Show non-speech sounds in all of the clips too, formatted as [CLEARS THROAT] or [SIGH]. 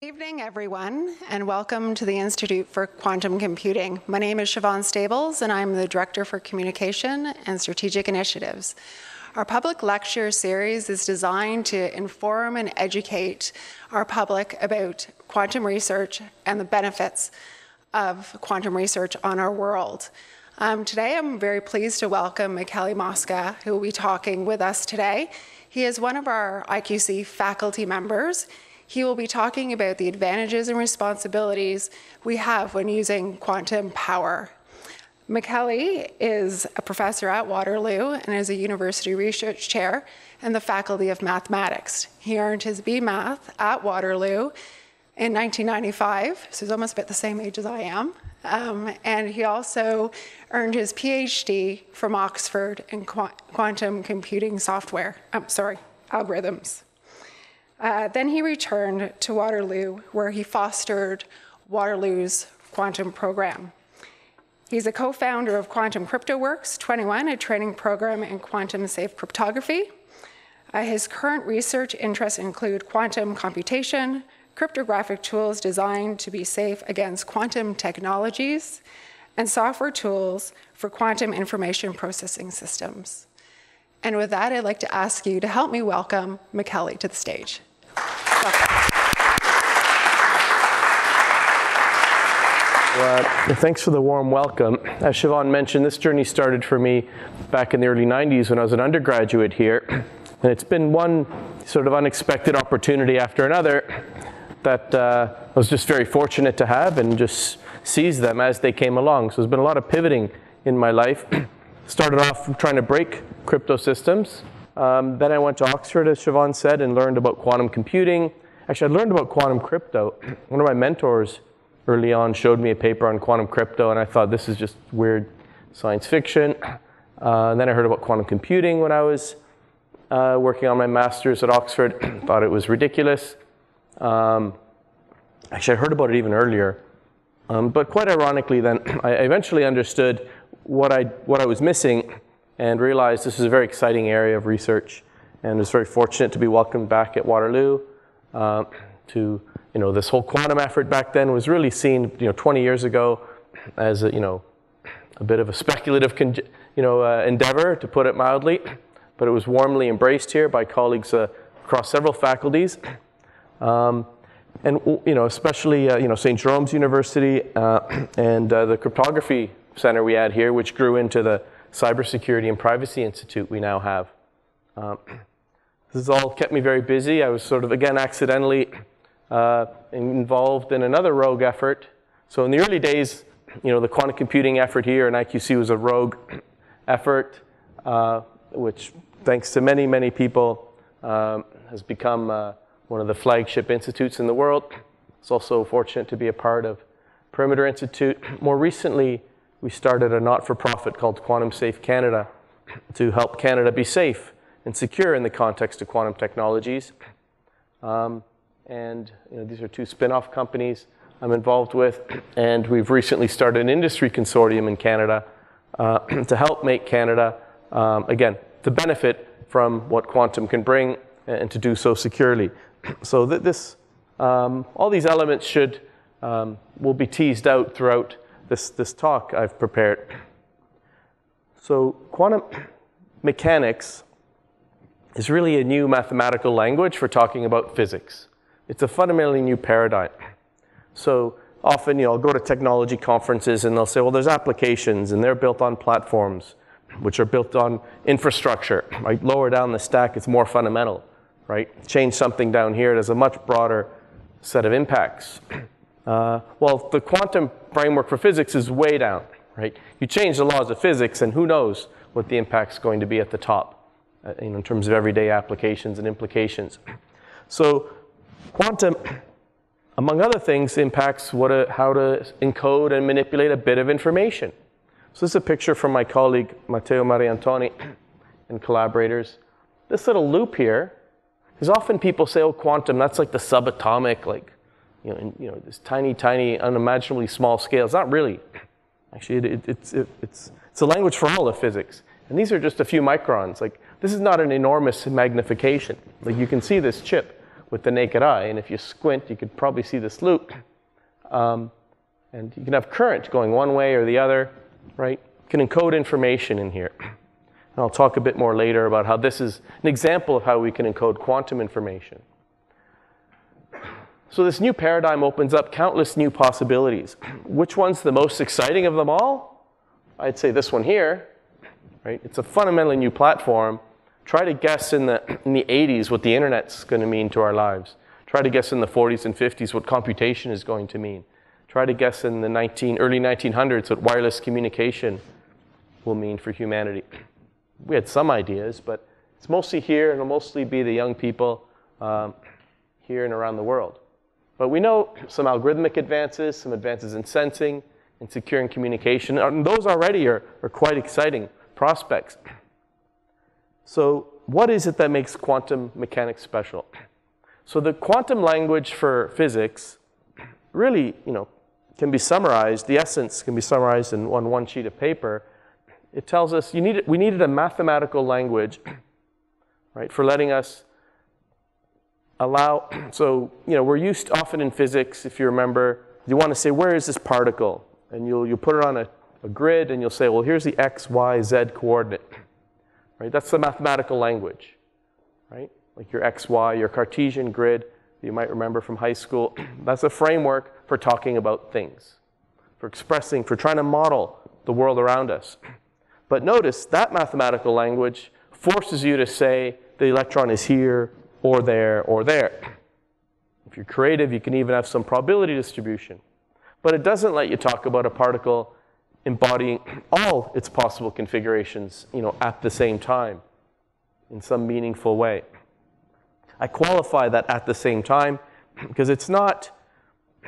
evening, everyone, and welcome to the Institute for Quantum Computing. My name is Siobhan Stables, and I'm the Director for Communication and Strategic Initiatives. Our public lecture series is designed to inform and educate our public about quantum research and the benefits of quantum research on our world. Um, today, I'm very pleased to welcome Michele Mosca, who will be talking with us today. He is one of our IQC faculty members. He will be talking about the advantages and responsibilities we have when using quantum power. Michele is a professor at Waterloo and is a university research chair in the Faculty of Mathematics. He earned his BMath at Waterloo in 1995, so he's almost about the same age as I am. Um, and he also earned his PhD from Oxford in qu quantum computing software. I'm sorry, algorithms. Uh, then he returned to Waterloo, where he fostered Waterloo's quantum program. He's a co-founder of Quantum CryptoWorks 21, a training program in quantum safe cryptography. Uh, his current research interests include quantum computation, cryptographic tools designed to be safe against quantum technologies, and software tools for quantum information processing systems. And with that, I'd like to ask you to help me welcome Michele to the stage. Uh, thanks for the warm welcome. As Siobhan mentioned, this journey started for me back in the early 90s when I was an undergraduate here. And it's been one sort of unexpected opportunity after another that uh, I was just very fortunate to have and just seize them as they came along. So there's been a lot of pivoting in my life. [CLEARS THROAT] Started off trying to break crypto systems. Um, then I went to Oxford, as Siobhan said, and learned about quantum computing. Actually, I learned about quantum crypto. [CLEARS THROAT] One of my mentors early on showed me a paper on quantum crypto, and I thought this is just weird science fiction. [CLEARS THROAT] Uh, then I heard about quantum computing when I was uh, working on my master's at Oxford. [CLEARS THROAT] thought it was ridiculous. Um, actually, I heard about it even earlier. Um, but quite ironically, then, I eventually understood what I, what I was missing and realized this is a very exciting area of research and was very fortunate to be welcomed back at Waterloo uh, to, you know, this whole quantum effort back then was really seen, you know, 20 years ago as a, you know, a bit of a speculative, you know, uh, endeavor, to put it mildly, but it was warmly embraced here by colleagues uh, across several faculties. Um, and, you know, especially, uh, you know, St. Jerome's University uh, [CLEARS THROAT] and uh, the cryptography center we had here, which grew into the Cybersecurity and Privacy Institute we now have. Um, [CLEARS THROAT] this has all kept me very busy. I was sort of, again, accidentally uh, involved in another rogue effort. So in the early days, [CLEARS THROAT] you know, the quantum computing effort here in IQC was a rogue [CLEARS THROAT] effort, uh, which, thanks to many, many people, um, has become uh, one of the flagship institutes in the world. It's also fortunate to be a part of Perimeter Institute. More recently, we started a not-for-profit called Quantum Safe Canada to help Canada be safe and secure in the context of quantum technologies. Um, and you know, these are two spin-off companies I'm involved with. And we've recently started an industry consortium in Canada uh, [CLEARS THROAT] to help make Canada, um, again, to benefit from what quantum can bring and to do so securely. So th this, um, all these elements should, um, will be teased out throughout this, this talk I've prepared. So quantum mechanics is really a new mathematical language for talking about physics. It's a fundamentally new paradigm. So often, you know, I'll go to technology conferences and they'll say, well, there's applications and they're built on platforms which are built on infrastructure. Right? Lower down the stack, it's more fundamental, right? Change something down here, it has a much broader set of impacts. Uh, well, the quantum framework for physics is way down, right? You change the laws of physics, and who knows what the impact's going to be at the top uh, you know, in terms of everyday applications and implications. So quantum, among other things, impacts what a, how to encode and manipulate a bit of information. So this is a picture from my colleague Matteo Mariantoni [CLEARS THROAT] and collaborators. This little loop here, because often people say, oh, quantum, that's like the subatomic, like you know, in, you know, this tiny, tiny, unimaginably small scale. It's not really. Actually, it, it, it's, it, it's, it's a language for all of physics. And these are just a few microns. Like, this is not an enormous magnification. Like, you can see this chip. with the naked eye. And if you squint, you could probably see this loop. Um, and you can have current going one way or the other, right? You can encode information in here. And I'll talk a bit more later about how this is an example of how we can encode quantum information. So this new paradigm opens up countless new possibilities. [CLEARS THROAT] Which one's the most exciting of them all? I'd say this one here, right? It's a fundamentally new platform. Try to guess in the, [CLEARS THROAT] in the 80s what the internet's going to mean to our lives. Try to guess in the 40s and 50s what computation is going to mean. Try to guess in the 19, early 1900s what wireless communication will mean for humanity. We had some ideas, but it's mostly here, and it'll mostly be the young people um, here and around the world. But we know some algorithmic advances, some advances in sensing, in securing communication, and those already are, are quite exciting prospects. So, what is it that makes quantum mechanics special? So, the quantum language for physics really, you know, can be summarized. The essence can be summarized in one, one sheet of paper. It tells us you need, we needed a mathematical language, right, for letting us allow, [CLEARS THROAT] so, you know, we're used often in physics, if you remember, you want to say, where is this particle? And you'll, you'll put it on a, a grid and you'll say, well, here's the x, y, z coordinate. Right? That's the mathematical language, right? Like your x, y, your Cartesian grid, you might remember from high school. [CLEARS THROAT] That's a framework for talking about things, for expressing, for trying to model the world around us. But notice that mathematical language forces you to say the electron is here or there or there. If you're creative, you can even have some probability distribution. But it doesn't let you talk about a particle embodying all its possible configurations you know, at the same time in some meaningful way. I qualify that at the same time because it's not,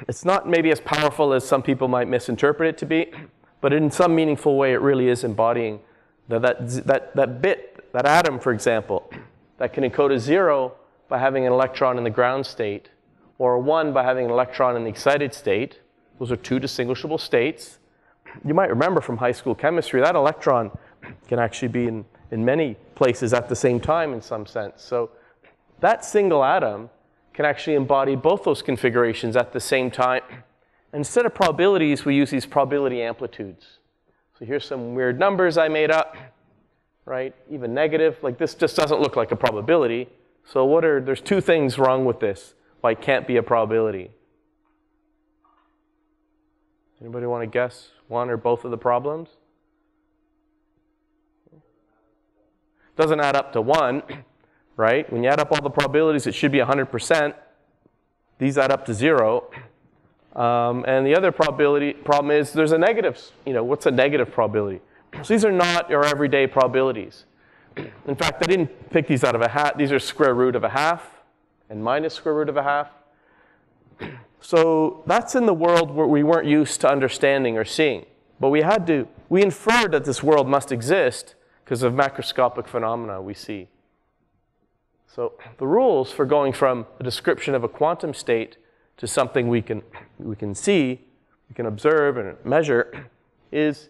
it's not maybe as powerful as some people might misinterpret it to be, but in some meaningful way it really is embodying that, that, that, that bit, that atom, for example, that can encode a zero by having an electron in the ground state, or a 1 by having an electron in the excited state. Those are two distinguishable states. You might remember from high school chemistry that electron can actually be in, in many places at the same time in some sense. So that single atom can actually embody both those configurations at the same time. Instead of probabilities, we use these probability amplitudes. So here's some weird numbers I made up, right? Even negative. Like this just doesn't look like a probability. So what are, there's two things wrong with this. Why it can't be a probability. Anybody want to guess one or both of the problems? Doesn't add up to one, [CLEARS THROAT] right? When you add up all the probabilities, it should be 100%. These add up to zero. Um, and the other probability problem is there's a negative, you know, what's a negative probability? [CLEARS THROAT] So these are not your everyday probabilities. [CLEARS THROAT] In fact, I didn't pick these out of a hat. These are square root of a half and minus square root of a half. [CLEARS THROAT] So that's in the world where we weren't used to understanding or seeing. But we had to, we inferred that this world must exist because of macroscopic phenomena we see. So the rules for going from a description of a quantum state to something we can, we can see, we can observe and measure [CLEARS THROAT] is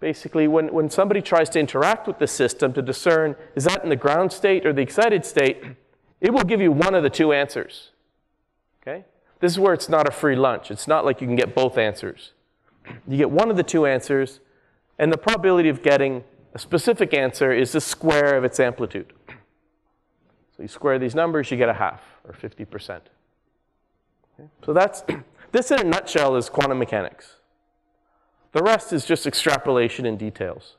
basically when, when somebody tries to interact with the system to discern is that in the ground state or the excited state, it will give you one of the two answers. Okay? This is where it's not a free lunch. It's not like you can get both answers. You get one of the two answers, and the probability of getting a specific answer is the square of its amplitude. So you square these numbers, you get a half, or 50%. Okay? So that's, [CLEARS THROAT] this in a nutshell is quantum mechanics. The rest is just extrapolation and details.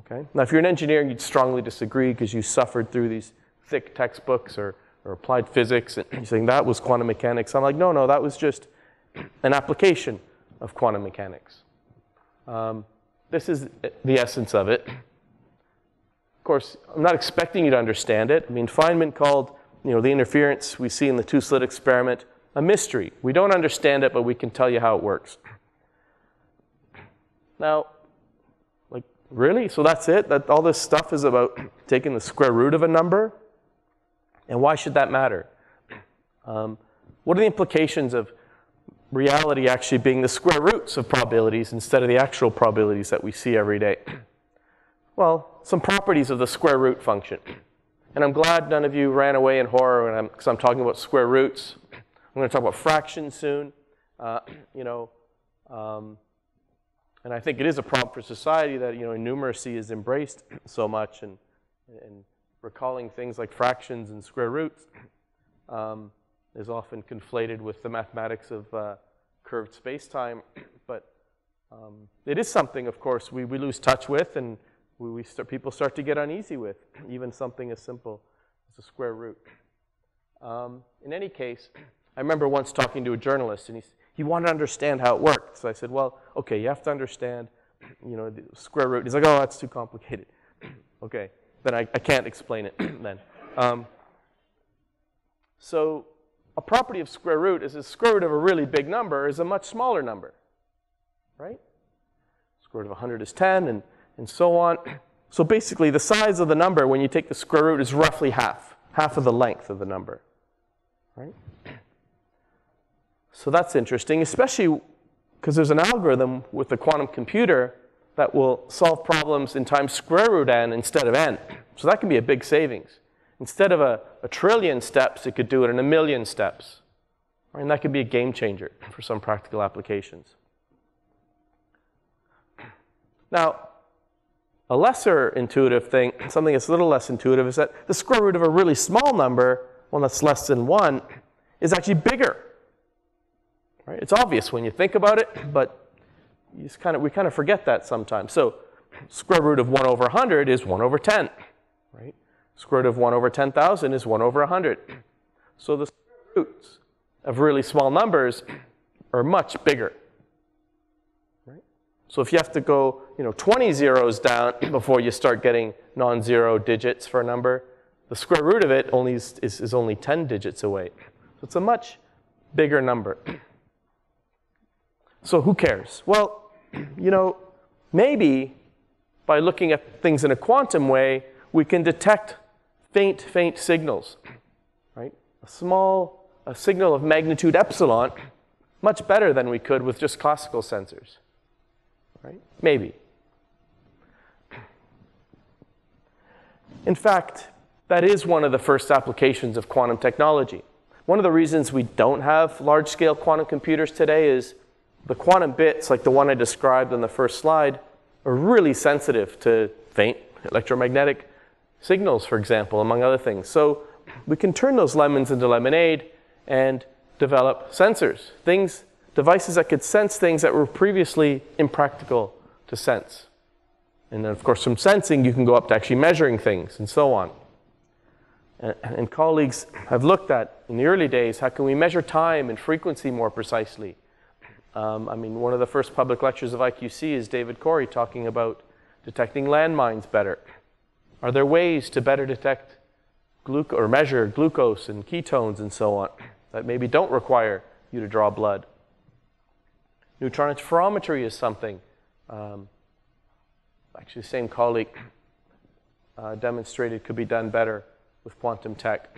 Okay? Now, if you're an engineer, you'd strongly disagree because you suffered through these thick textbooks or, or applied physics, and you're saying that was quantum mechanics. I'm like, no, no, that was just an application of quantum mechanics. Um, this is the essence of it. Of course, I'm not expecting you to understand it. I mean, Feynman called you know, the interference we see in the two-slit experiment a mystery. We don't understand it, but we can tell you how it works. Now, like, really? So that's it? That all this stuff is about [CLEARS THROAT] taking the square root of a number? And why should that matter? [CLEARS THROAT] Um, what are the implications of reality actually being the square roots of probabilities instead of the actual probabilities that we see every day? [CLEARS THROAT] Well, some properties of the square root function. And I'm glad none of you ran away in horror because I'm, I'm, talking about square roots. I'm going to talk about fractions soon. Uh, you know, um, and I think it is a problem for society that, you know, numeracy is embraced so much and, and recalling things like fractions and square roots um, is often conflated with the mathematics of uh, curved space-time. [CLEARS THROAT] But um, it is something, of course, we, we lose touch with and we, we start, people start to get uneasy with, [CLEARS THROAT] even something as simple as a square root. Um, in any case, I remember once talking to a journalist, and he, he wanted to understand how it worked. So I said, well, okay, you have to understand, [CLEARS THROAT] you know, the square root. He's like, oh, that's too complicated. [CLEARS THROAT] okay, then I, I can't explain it [CLEARS THROAT] then. Um, so a property of square root is the square root of a really big number is a much smaller number, right? Square root of 100 is 10, and, and so on. So basically, the size of the number when you take the square root is roughly half, half of the length of the number, right? So that's interesting, especially because there's an algorithm with the quantum computer that will solve problems in times square root n instead of n. So that can be a big savings. Instead of a, a trillion steps, it could do it in a million steps. And that could be a game changer for some practical applications. Now, a lesser intuitive thing, something that's a little less intuitive, is that the square root of a really small number, one that's less than 1, is actually bigger Right? It's obvious when you think about it, but kind of, we kind of forget that sometimes. So square root of 1 over 100 is 1 over 10. Right? Square root of 1 over 10,000 is 1 over 100. So the roots of really small numbers are much bigger. Right? So if you have to go you know, 20 zeros down [CLEARS THROAT] before you start getting non-zero digits for a number, the square root of it only is, is, is only 10 digits away. So it's a much bigger number. [CLEARS THROAT] So who cares? Well, [CLEARS THROAT] you know, maybe by looking at things in a quantum way, we can detect faint, faint signals, right? A small a signal of magnitude epsilon, much better than we could with just classical sensors, right? Maybe. In fact, that is one of the first applications of quantum technology. One of the reasons we don't have large scale quantum computers today is the quantum bits, like the one I described on the first slide, are really sensitive to faint electromagnetic signals, for example, among other things. So we can turn those lemons into lemonade and develop sensors, things, devices that could sense things that were previously impractical to sense. And then, of course, from sensing, you can go up to actually measuring things and so on. And, and colleagues have looked at, in the early days, how can we measure time and frequency more precisely? Um, I mean, one of the first public lectures of IQC is David Cory talking about detecting landmines better. Are there ways to better detect glucose or measure glucose and ketones and so on that maybe don't require you to draw blood? Neutron interferometry is something. Um, actually, the same colleague uh, demonstrated could be done better with quantum tech.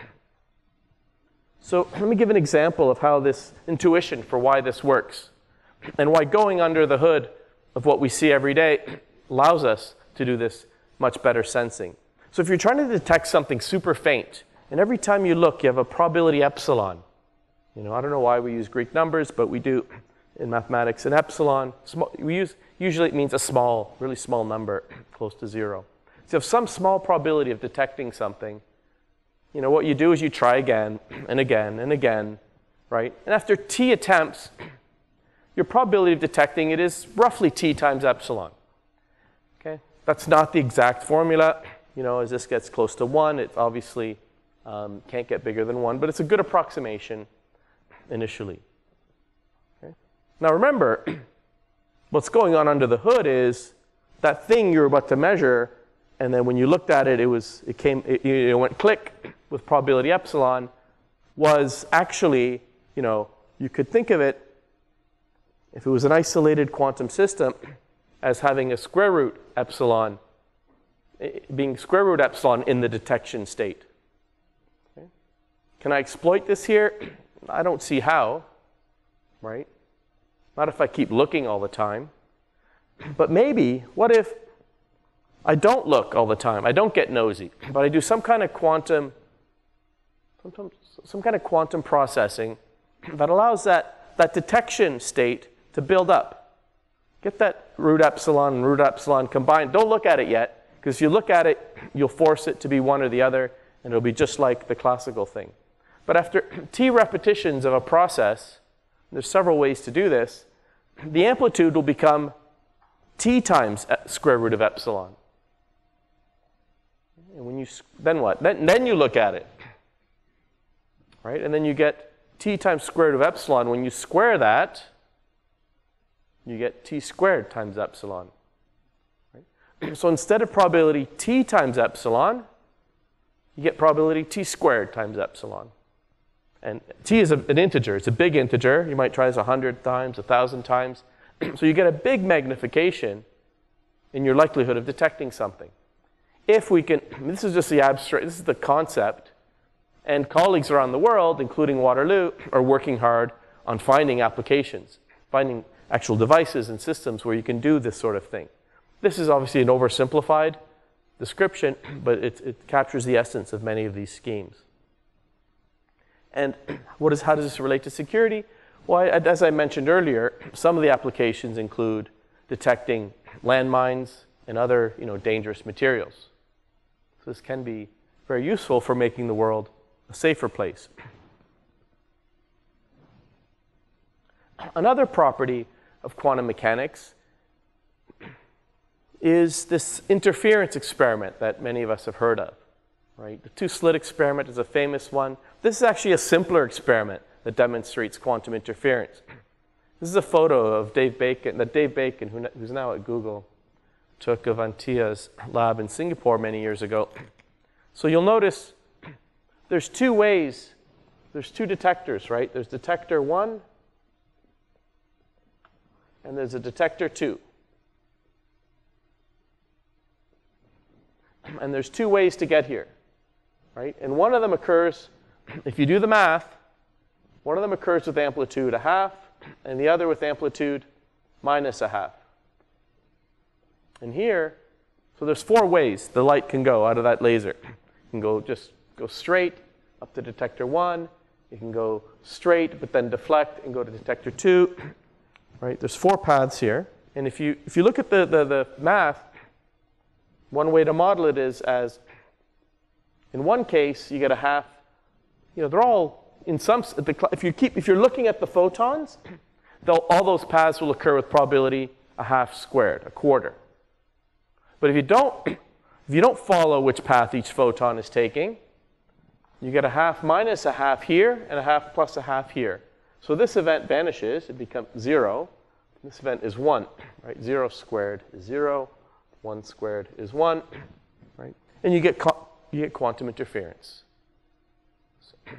So [CLEARS THROAT] let me give an example of how this intuition for why this works and why going under the hood of what we see every day allows us to do this much better sensing. So if you're trying to detect something super faint, and every time you look, you have a probability epsilon. You know, I don't know why we use Greek numbers, but we do in mathematics. An epsilon, small, we use, usually it means a small, really small number, close to zero. So you have some small probability of detecting something. You know, what you do is you try again and again and again, right? And after t attempts, your probability of detecting it is roughly t times epsilon. Okay? That's not the exact formula. You know, as this gets close to 1, it obviously um, can't get bigger than 1, but it's a good approximation initially. Okay? Now remember, [CLEARS THROAT] what's going on under the hood is that thing you're about to measure, and then when you looked at it, it, was, it, came, it, it went click with probability epsilon, was actually, you know, you could think of it if it was an isolated quantum system as having a square root epsilon, eh, being square root epsilon in the detection state. Okay. Can I exploit this here? I don't see how, right? Not if I keep looking all the time. But maybe, what if I don't look all the time. I don't get nosy, but I do some kind of quantum, some kind of quantum processing that allows that, that detection state to build up. Get that root epsilon and root epsilon combined. Don't look at it yet, because if you look at it, you'll force it to be one or the other, and it'll be just like the classical thing. But after [CLEARS THROAT] t repetitions of a process, there's several ways to do this, the amplitude will become t times square root of epsilon. And when you, then what? Then, then you look at it. Right? And then you get t times square root of epsilon. When you square that, you get t squared times epsilon. Right? So instead of probability t times epsilon, you get probability t squared times epsilon. And t is a, an integer. It's a big integer. You might try this 100 times, 1,000 times. [CLEARS THROAT] so you get a big magnification in your likelihood of detecting something. If we can, [CLEARS THROAT] this is just the abstract, this is the concept, and colleagues around the world, including Waterloo, are working hard on finding applications, finding actual devices and systems where you can do this sort of thing. This is obviously an oversimplified description, but it, it captures the essence of many of these schemes. And what is, how does this relate to security? Well, as I mentioned earlier, some of the applications include detecting landmines and other you know, dangerous materials. So this can be very useful for making the world a safer place. Another property of quantum mechanics is this interference experiment that many of us have heard of. Right? The two slit experiment is a famous one. This is actually a simpler experiment that demonstrates quantum interference. This is a photo of Dave Bacon, that Dave Bacon, who, who's now at Google, took of Antia's lab in Singapore many years ago. So you'll notice there's two ways, there's two detectors, right? There's detector one, and there's a detector two. [CLEARS THROAT] And there's two ways to get here, right? And one of them occurs, [CLEARS THROAT] if you do the math, one of them occurs with amplitude a half, and the other with amplitude minus a half. And here, so there's four ways the light can go out of that laser. [CLEARS THROAT] It can go just go straight up to detector one. You can go straight, but then deflect and go to detector two. Right? There's four paths here. And if you, if you look at the, the, the math, one way to model it is as in one case, you get a half, you know, they're all in some, if you keep, if you're looking at the photons, all those paths will occur with probability a half squared, a quarter. But if you don't, [CLEARS THROAT] if you don't follow which path each photon is taking, you get a half minus a half here and a half plus a half here. So this event vanishes, it becomes zero. This event is one, right? Zero squared is zero, one squared is one, right? And you get, you get quantum interference.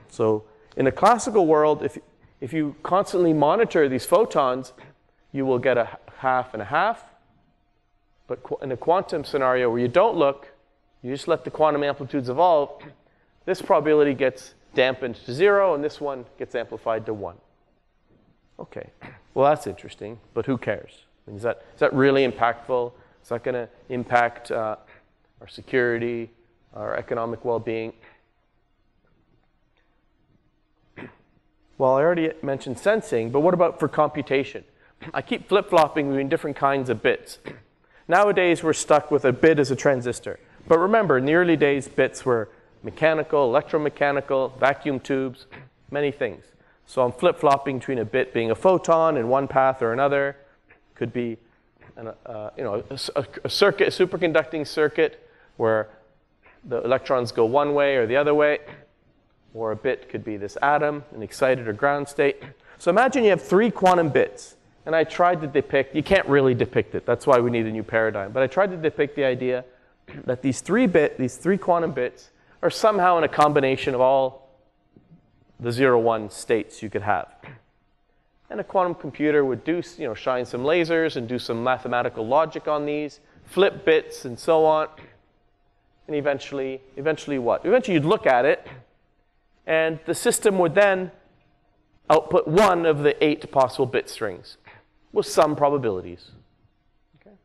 So in a classical world, if, if you constantly monitor these photons, you will get a half and a half. But in a quantum scenario where you don't look, you just let the quantum amplitudes evolve, this probability gets dampened to zero, and this one gets amplified to one. Okay, well, that's interesting, but who cares? I mean, is, that, is that really impactful? Is that going to impact uh, our security, our economic well being? Well, I already mentioned sensing, but what about for computation? I keep flip flopping between different kinds of bits. Nowadays, we're stuck with a bit as a transistor. But remember, in the early days, bits were mechanical, electromechanical, vacuum tubes, many things. So I'm flip flopping between a bit being a photon in one path or another. Could be an, uh, you know, a, a, circuit, a superconducting circuit where the electrons go one way or the other way. Or a bit could be this atom, an excited or ground state. So imagine you have three quantum bits. And I tried to depict, you can't really depict it. That's why we need a new paradigm. But I tried to depict the idea that these three bit, these three quantum bits are somehow in a combination of all the zero one states you could have. And a quantum computer would do, you know, shine some lasers and do some mathematical logic on these, flip bits and so on. And eventually, eventually what? Eventually you'd look at it, and the system would then output one of the eight possible bit strings with some probabilities. Okay?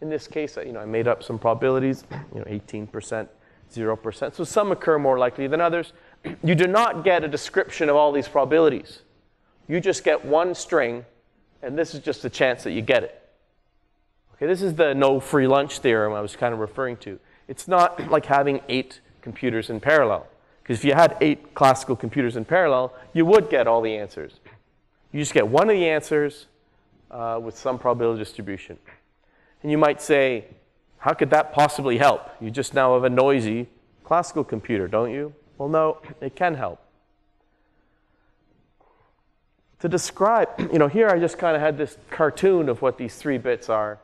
In this case, you know, I made up some probabilities, you know, 18%, 0%. So some occur more likely than others. You do not get a description of all these probabilities. You just get one string, and this is just the chance that you get it. Okay, this is the no free lunch theorem I was kind of referring to. It's not like having eight computers in parallel. Because if you had eight classical computers in parallel, you would get all the answers. You just get one of the answers uh, with some probability distribution. And you might say, how could that possibly help? You just now have a noisy classical computer, don't you? Well, no, it can help. To describe, [CLEARS THROAT] you know, here I just kind of had this cartoon of what these three bits are.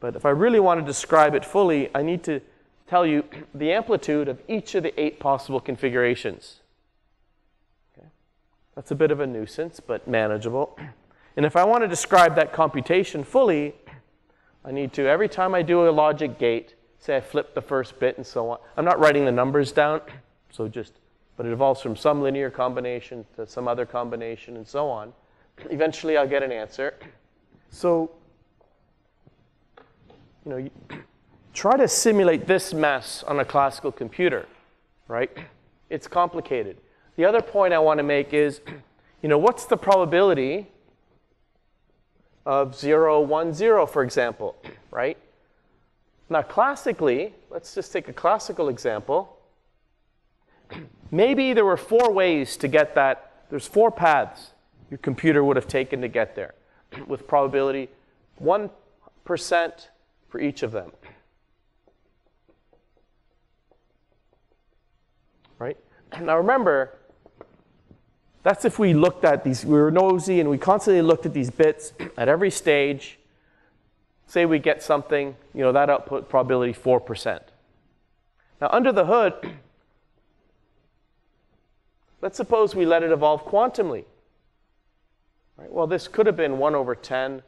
But if I really want to describe it fully, I need to tell you [CLEARS THROAT] the amplitude of each of the eight possible configurations. Okay? That's a bit of a nuisance, but manageable. [CLEARS THROAT] And if I want to describe that computation fully, I need to, every time I do a logic gate, say I flip the first bit and so on. I'm not writing the numbers down, so just, but it evolves from some linear combination to some other combination and so on. [CLEARS THROAT] Eventually I'll get an answer. So you know, you [CLEARS THROAT] try to simulate this mess on a classical computer, right? It's complicated. The other point I want to make is, [CLEARS THROAT] you know, what's the probability of 0, 1, 0, for example, right? Now, classically, let's just take a classical example. Maybe there were four ways to get that. There's four paths your computer would have taken to get there [CLEARS THROAT] with probability 1%, for each of them. Right? [CLEARS THROAT] Now remember, that's if we looked at these, we were nosy and we constantly looked at these bits [CLEARS THROAT] at every stage. Say we get something, you know, that output probability 4%. Now under the hood, let's suppose we let it evolve quantumly. Right? Well, this could have been 1 over 10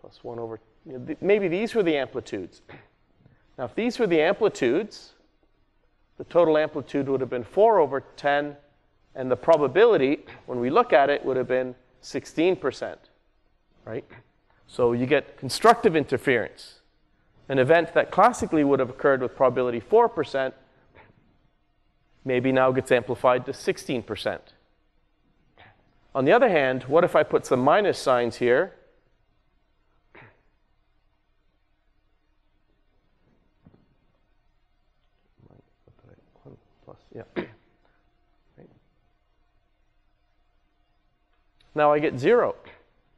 plus 1 over you know, maybe these were the amplitudes. Now, if these were the amplitudes, the total amplitude would have been 4 over 10, and the probability, when we look at it, would have been 16%, right? So you get constructive interference. An event that classically would have occurred with probability 4% maybe now gets amplified to 16%. On the other hand, what if I put some minus signs here Yeah. Now I get 0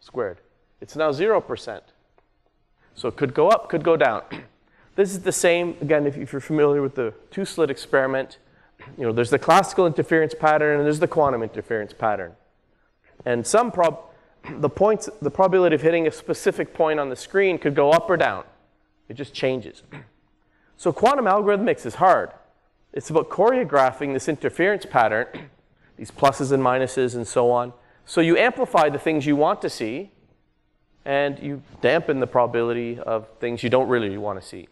squared. It's now 0%. So it could go up, could go down. [CLEARS THROAT] This is the same, again, if you're familiar with the two-slit experiment, you know, there's the classical interference pattern and there's the quantum interference pattern. And some prob the points, the probability of hitting a specific point on the screen could go up or down. It just changes. So quantum algorithmics is hard. It's about choreographing this interference pattern, these pluses and minuses and so on. So you amplify the things you want to see, and you dampen the probability of things you don't really want to see.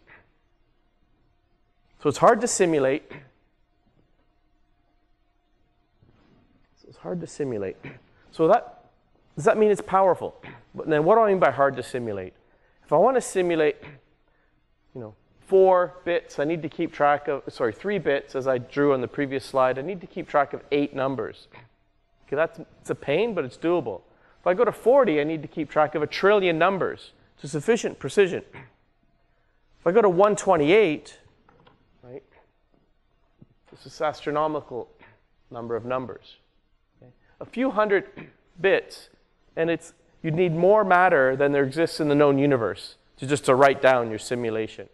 So it's hard to simulate. Hard to simulate. [CLEARS THROAT] So that does that mean it's powerful? But then what do I mean by hard to simulate? If I want to simulate, you know, four bits, I need to keep track of, sorry, three bits as I drew on the previous slide. I need to keep track of eight numbers. Okay, that's it's a pain, but it's doable. If I go to 40, I need to keep track of a trillion numbers to sufficient precision. If I go to 128, right, this is astronomical number of numbers. A few hundred bits, and it's you'd need more matter than there exists in the known universe to just to write down your simulation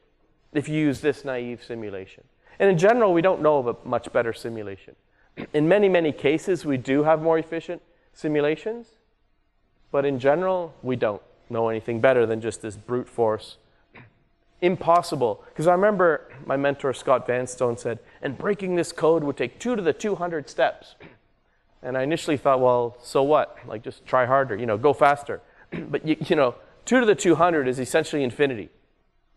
if you use this naive simulation. And in general, we don't know of a much better simulation. [CLEARS THROAT] In many, many cases, we do have more efficient simulations, but in general, we don't know anything better than just this brute force. [CLEARS THROAT] Impossible. Because I remember my mentor, Scott Vanstone, said, and breaking this code would take two to the 200 steps. And I initially thought, well, so what? Like, just try harder, you know, go faster. [CLEARS THROAT] but, you, you know, two to the 200 is essentially infinity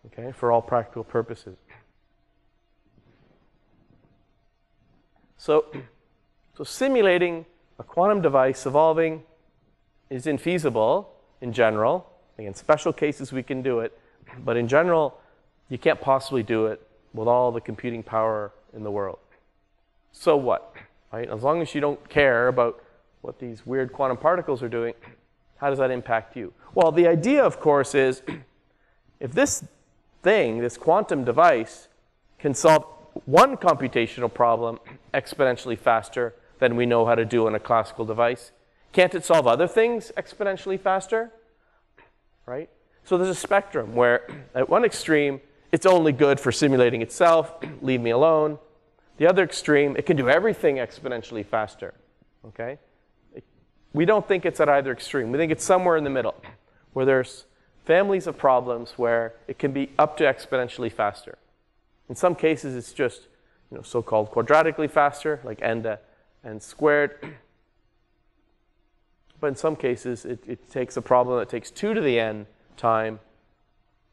okay, for all practical purposes. So, [CLEARS THROAT] so simulating a quantum device evolving is infeasible in general. In special cases we can do it, but in general, You can't possibly do it with all the computing power in the world. So what? Right? As long as you don't care about what these weird quantum particles are doing, how does that impact you? Well, the idea, of course, is [CLEARS THROAT] if this thing, this quantum device, can solve one computational problem [CLEARS THROAT] exponentially faster than we know how to do on a classical device, can't it solve other things exponentially faster? Right? So there's a spectrum where [CLEARS THROAT] at one extreme, it's only good for simulating itself, leave me alone. The other extreme, it can do everything exponentially faster. Okay? We don't think it's at either extreme. We think it's somewhere in the middle, where there's families of problems where it can be up to exponentially faster. In some cases, it's just you know, so-called quadratically faster, like n to n squared. But in some cases, it, it takes a problem that takes 2 to the n time,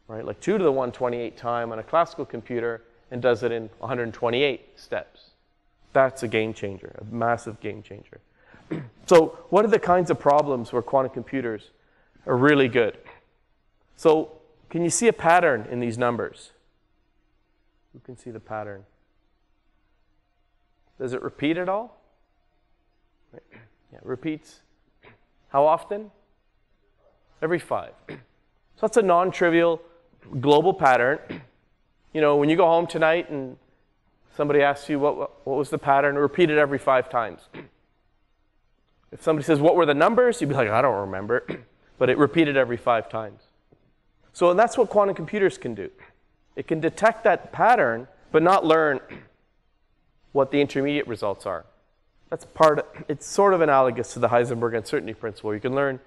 right, like 2 to the 128 time on a classical computer, and does it in 128 steps. That's a game changer, a massive game changer. [CLEARS THROAT] so, what are the kinds of problems where quantum computers are really good? So, can you see a pattern in these numbers? Who can see the pattern? Does it repeat at all? Yeah, repeats. How often? Every five. [CLEARS THROAT] So that's a non trivial global pattern. [CLEARS THROAT] You know, when you go home tonight and somebody asks you what, what was the pattern, repeat it every five times. [CLEARS THROAT] If somebody says, What were the numbers? You'd be like, I don't remember. [CLEARS THROAT] but it repeated every five times. So that's what quantum computers can do. It can detect that pattern, but not learn [CLEARS THROAT] what the intermediate results are. That's part, of, it's sort of analogous to the Heisenberg uncertainty principle. You can learn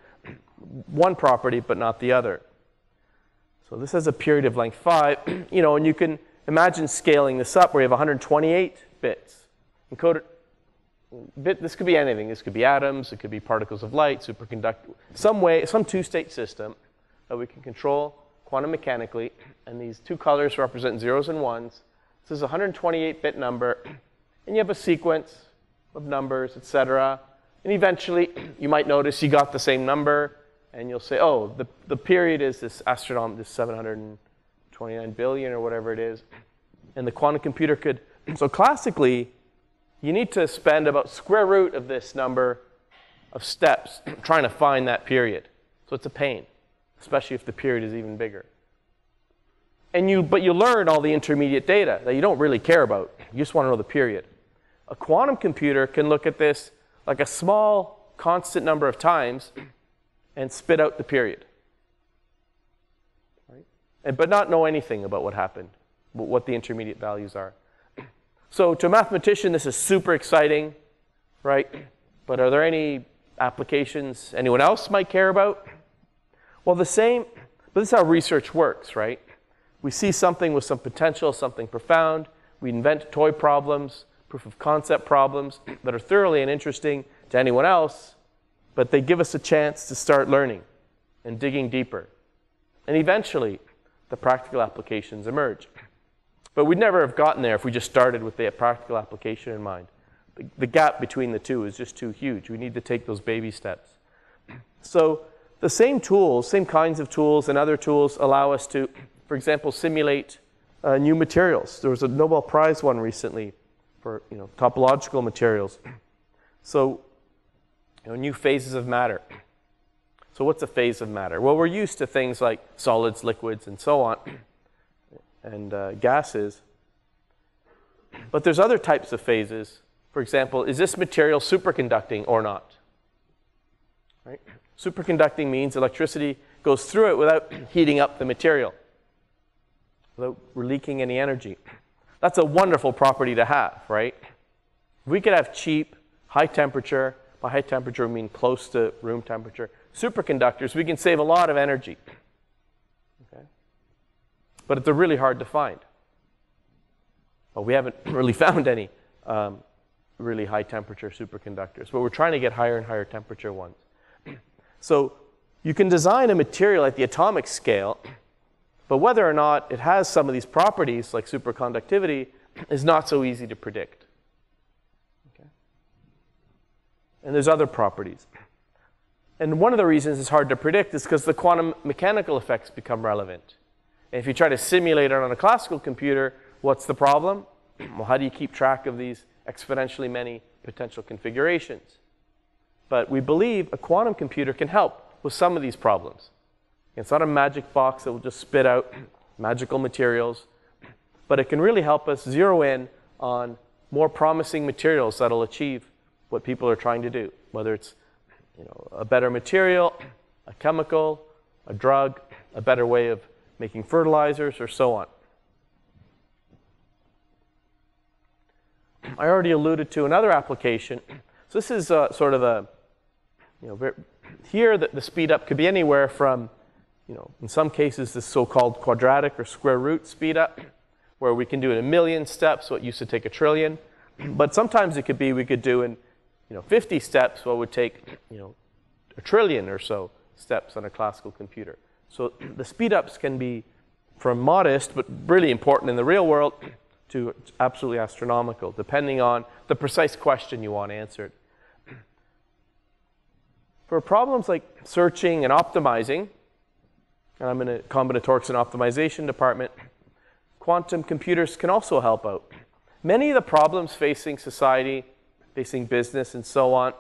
one property, but not the other. So this has a period of length 5, [CLEARS THROAT] you know, and you can imagine scaling this up where you have 128 bits. Encoded, bit, this could be anything. This could be atoms, it could be particles of light, superconductor, some way, some two-state system that we can control quantum mechanically, and these two colors represent zeros and ones. This is a 128-bit number, [CLEARS THROAT] and you have a sequence of numbers, etc. And eventually, [CLEARS THROAT] you might notice you got the same number, and you'll say, oh, the, the period is this astronomical, this 729 billion or whatever it is. And the quantum computer could, so classically, you need to spend about square root of this number of steps trying to find that period. So it's a pain, especially if the period is even bigger. And you, but you learn all the intermediate data that you don't really care about. You just want to know the period. A quantum computer can look at this like a small constant number of times and spit out the period. Right? And, but not know anything about what happened, what the intermediate values are. [CLEARS THROAT] So to a mathematician, this is super exciting, right? But are there any applications anyone else might care about? Well, the same, but this is how research works, right? We see something with some potential, something profound. We invent toy problems, proof of concept problems that are thoroughly and interesting to anyone else, but they give us a chance to start learning and digging deeper. And eventually, the practical applications emerge. But we'd never have gotten there if we just started with the practical application in mind. The, the gap between the two is just too huge. We need to take those baby steps. So, the same tools, same kinds of tools, and other tools allow us to, for example, simulate uh, new materials. There was a Nobel Prize one recently for you know, topological materials. So you know, new phases of matter. So, what's a phase of matter? Well, we're used to things like solids, liquids, and so on, [CLEARS THROAT] and uh, gases. But there's other types of phases. For example, is this material superconducting or not? Right? Superconducting means electricity goes through it without [CLEARS THROAT] heating up the material, without leaking any energy. That's a wonderful property to have, right? We could have cheap, high temperature, by high temperature, we mean close to room temperature. Superconductors, we can save a lot of energy. Okay? But they're really hard to find. Well, we haven't [LAUGHS] really found any um, really high temperature superconductors, but we're trying to get higher and higher temperature ones. [CLEARS THROAT] So you can design a material at the atomic scale, [CLEARS THROAT] but whether or not it has some of these properties, like superconductivity, [CLEARS THROAT] is not so easy to predict. And there's other properties. And one of the reasons it's hard to predict is because the quantum mechanical effects become relevant. And if you try to simulate it on a classical computer, what's the problem? [CLEARS THROAT] Well, how do you keep track of these exponentially many potential configurations? But we believe a quantum computer can help with some of these problems. It's not a magic box that will just spit out [CLEARS THROAT] magical materials, but it can really help us zero in on more promising materials that'll achieve what people are trying to do, whether it's you know, a better material, a chemical, a drug, a better way of making fertilizers, or so on. I already alluded to another application. So this is uh, sort of a, you know, here the, the speed up could be anywhere from, you know, in some cases this so-called quadratic or square root speed up, where we can do it a million steps, what used to take a trillion. But sometimes it could be we could do in, you know, 50 steps what would take, you know, a trillion or so steps on a classical computer. So the speed ups can be from modest but really important in the real world to absolutely astronomical, depending on the precise question you want answered. For problems like searching and optimizing, and I'm in a combinatorics and optimization department, quantum computers can also help out. Many of the problems facing society, facing business, and so on,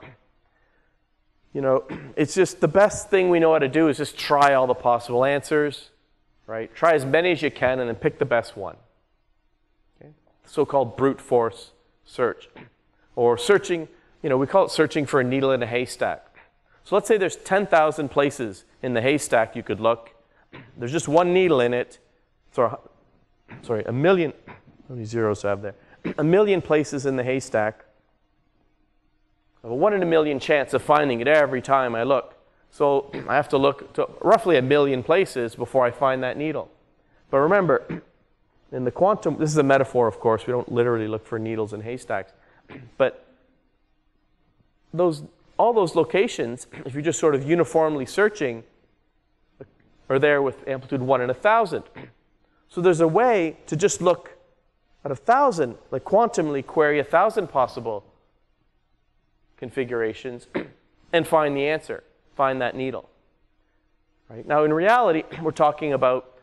you know, [CLEARS THROAT] it's just the best thing we know how to do is just try all the possible answers, right? Try as many as you can and then pick the best one Okay? so-called brute force search. Or searching, you know, we call it searching for a needle in a haystack. So let's say there's 10,000 places in the haystack you could look. [CLEARS THROAT] There's just one needle in it. Sorry, sorry a million, how many zeros do I have there? [CLEARS THROAT] A million places in the haystack. I have a one in a million chance of finding it every time I look. So I have to look to roughly a million places before I find that needle. But remember, [CLEARS THROAT] in the quantum, this is a metaphor, of course. We don't literally look for needles in haystacks. [CLEARS THROAT] But those, all those locations, [CLEARS THROAT] if you're just sort of uniformly searching, are there with amplitude 1 in a 1,000. So there's a way to just look at a 1,000, like quantumly query a 1,000 possible configurations and find the answer, find that needle. Right? Now, in reality, [CLEARS THROAT] we're talking about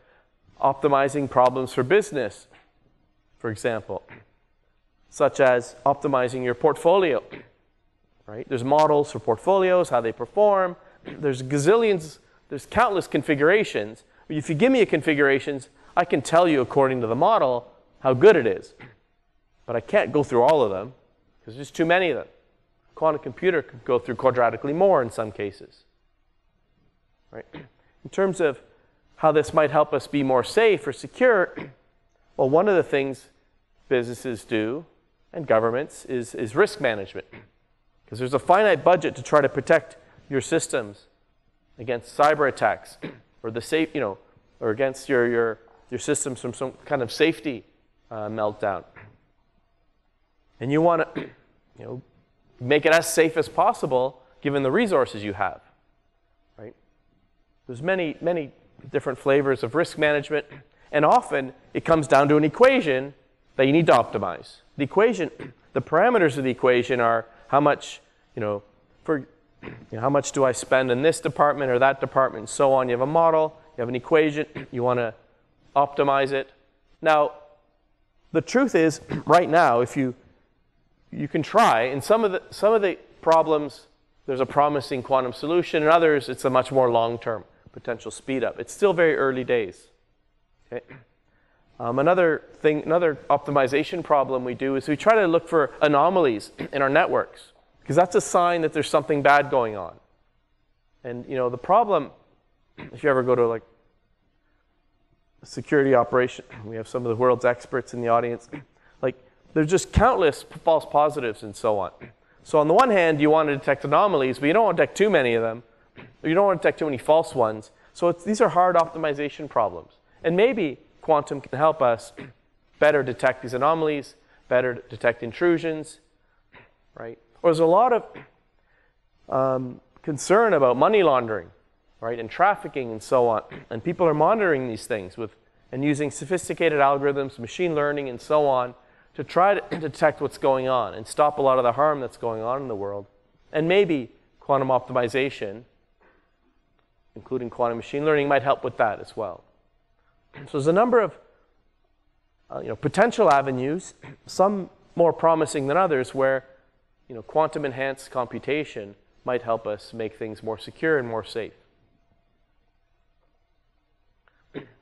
optimizing problems for business, for example, such as optimizing your portfolio. Right? There's models for portfolios, how they perform. There's gazillions, there's countless configurations. If you give me a configurations, I can tell you according to the model how good it is. But I can't go through all of them because there's too many of them. Quantum computer could go through quadratically more in some cases. Right? In terms of how this might help us be more safe or secure, [CLEARS THROAT] well, one of the things businesses do and governments is, is risk management. Because there's a finite budget to try to protect your systems against cyber attacks [CLEARS THROAT] or the safe, you know, or against your, your, your systems from some kind of safety uh, meltdown. And you want [CLEARS THROAT] to, you know, make it as safe as possible given the resources you have. Right? There's many, many different flavors of risk management. And often it comes down to an equation that you need to optimize. The equation, the parameters of the equation are how much, you know, for you know, how much do I spend in this department or that department and so on. You have a model, you have an equation, you want to optimize it. Now, the truth is, right now, if you you can try, in some of the some of the problems, there's a promising quantum solution, and others, it's a much more long term potential speed up. It's still very early days. Okay? Um, another thing, another optimization problem we do is we try to look for anomalies in our networks because that's a sign that there's something bad going on. And you know the problem, if you ever go to like a security operation, we have some of the world's experts in the audience. There's just countless false positives and so on. So on the one hand, you want to detect anomalies, but you don't want to detect too many of them. You don't want to detect too many false ones. So these are hard optimization problems. And maybe quantum can help us better detect these anomalies, better detect intrusions, right? Or there's a lot of um, concern about money laundering, right, and trafficking and so on. And people are monitoring these things with and using sophisticated algorithms, machine learning, and so on to try to [CLEARS THROAT] detect what's going on and stop a lot of the harm that's going on in the world. And maybe quantum optimization including quantum machine learning, might help with that as well. [CLEARS THROAT] So there's a number of uh, you know, potential avenues, [CLEARS THROAT] some more promising than others, where you know, quantum enhanced computation might help us make things more secure and more safe.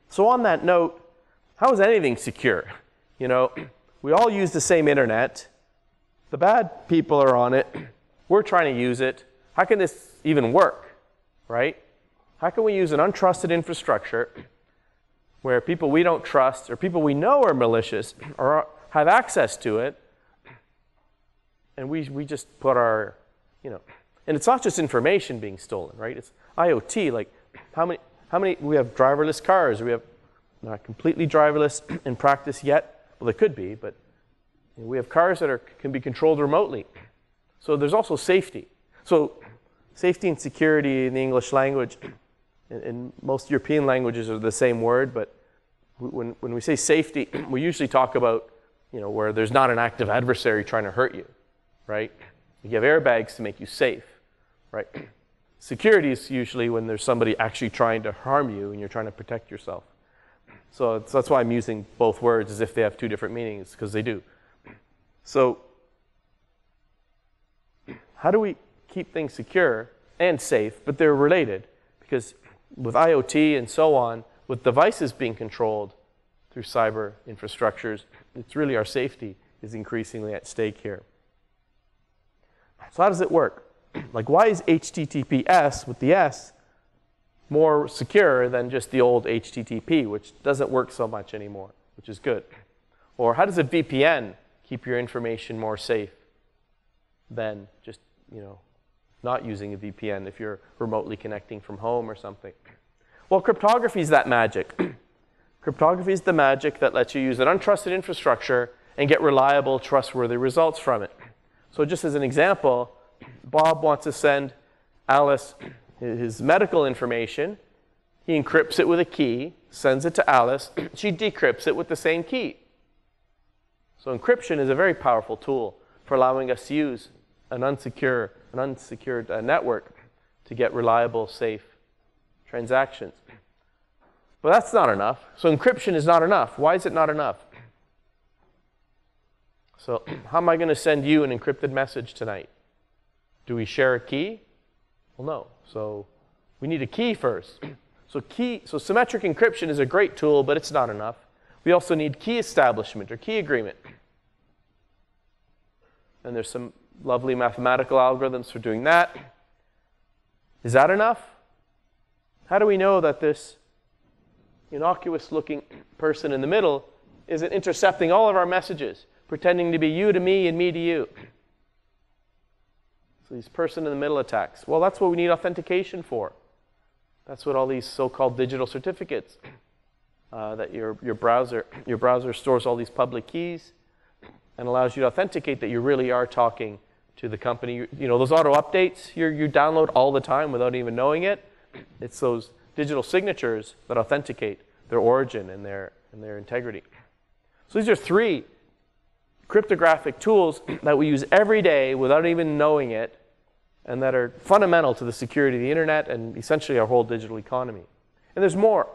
So on that note, how is anything secure? You know, we all use the same internet. The bad people are on it. [CLEARS THROAT] We're trying to use it. How can this even work? Right? How can we use an untrusted infrastructure [CLEARS THROAT] where people we don't trust or people we know are malicious [CLEARS THROAT] or have access to it and we, we just put our, you know, and it's not just information being stolen, right? It's IoT. Like, how many, how many, we have driverless cars. We have not completely driverless in practice yet. Well, they could be, but we have cars that are, can be controlled remotely. So there's also safety. So safety and security in the English language, in, in most European languages are the same word, but when, when we say safety, [CLEARS THROAT] we usually talk about, you know, where there's not an active adversary trying to hurt you right? You have airbags to make you safe, right? [CLEARS THROAT] Security is usually when there's somebody actually trying to harm you and you're trying to protect yourself. So that's why I'm using both words as if they have two different meanings, because they do. So, how do we keep things secure and safe, but they're related? Because with IoT and so on, with devices being controlled through cyber infrastructures, it's really our safety is increasingly at stake here. So how does it work? [CLEARS THROAT] Like, why is HTTPS with the S more secure than just the old HTTP, which doesn't work so much anymore, which is good? Or how does a VPN keep your information more safe than just, you know, not using a VPN if you're remotely connecting from home or something? Well, cryptography is that magic. [CLEARS THROAT] cryptography is the magic that lets you use an untrusted infrastructure and get reliable, trustworthy results from it. So, just as an example, Bob wants to send Alice his medical information. He encrypts it with a key, sends it to Alice. [CLEARS THROAT] She decrypts it with the same key. So, encryption is a very powerful tool for allowing us to use an unsecure, an unsecured uh, network to get reliable, safe transactions. But that's not enough. So, encryption is not enough. Why is it not enough? So, [CLEARS THROAT] how am I going to send you an encrypted message tonight? Do we share a key? Well, no. So, we need a key first. [CLEARS THROAT] So, key, so symmetric encryption is a great tool, but it's not enough. We also need key establishment or key agreement. And there's some lovely mathematical algorithms for doing that. Is that enough? How do we know that this innocuous looking [CLEARS THROAT] person in the middle isn't intercepting all of our messages? pretending to be you to me and me to you. So these person in the middle attacks. Well, that's what we need authentication for. That's what all these so-called digital certificates uh, that your, your browser your browser stores all these public keys and allows you to authenticate that you really are talking to the company. You, you know those auto updates you you download all the time without even knowing it. It's those digital signatures that authenticate their origin and their and their integrity. So these are three cryptographic tools that we use every day without even knowing it and that are fundamental to the security of the internet and essentially our whole digital economy. And there's more.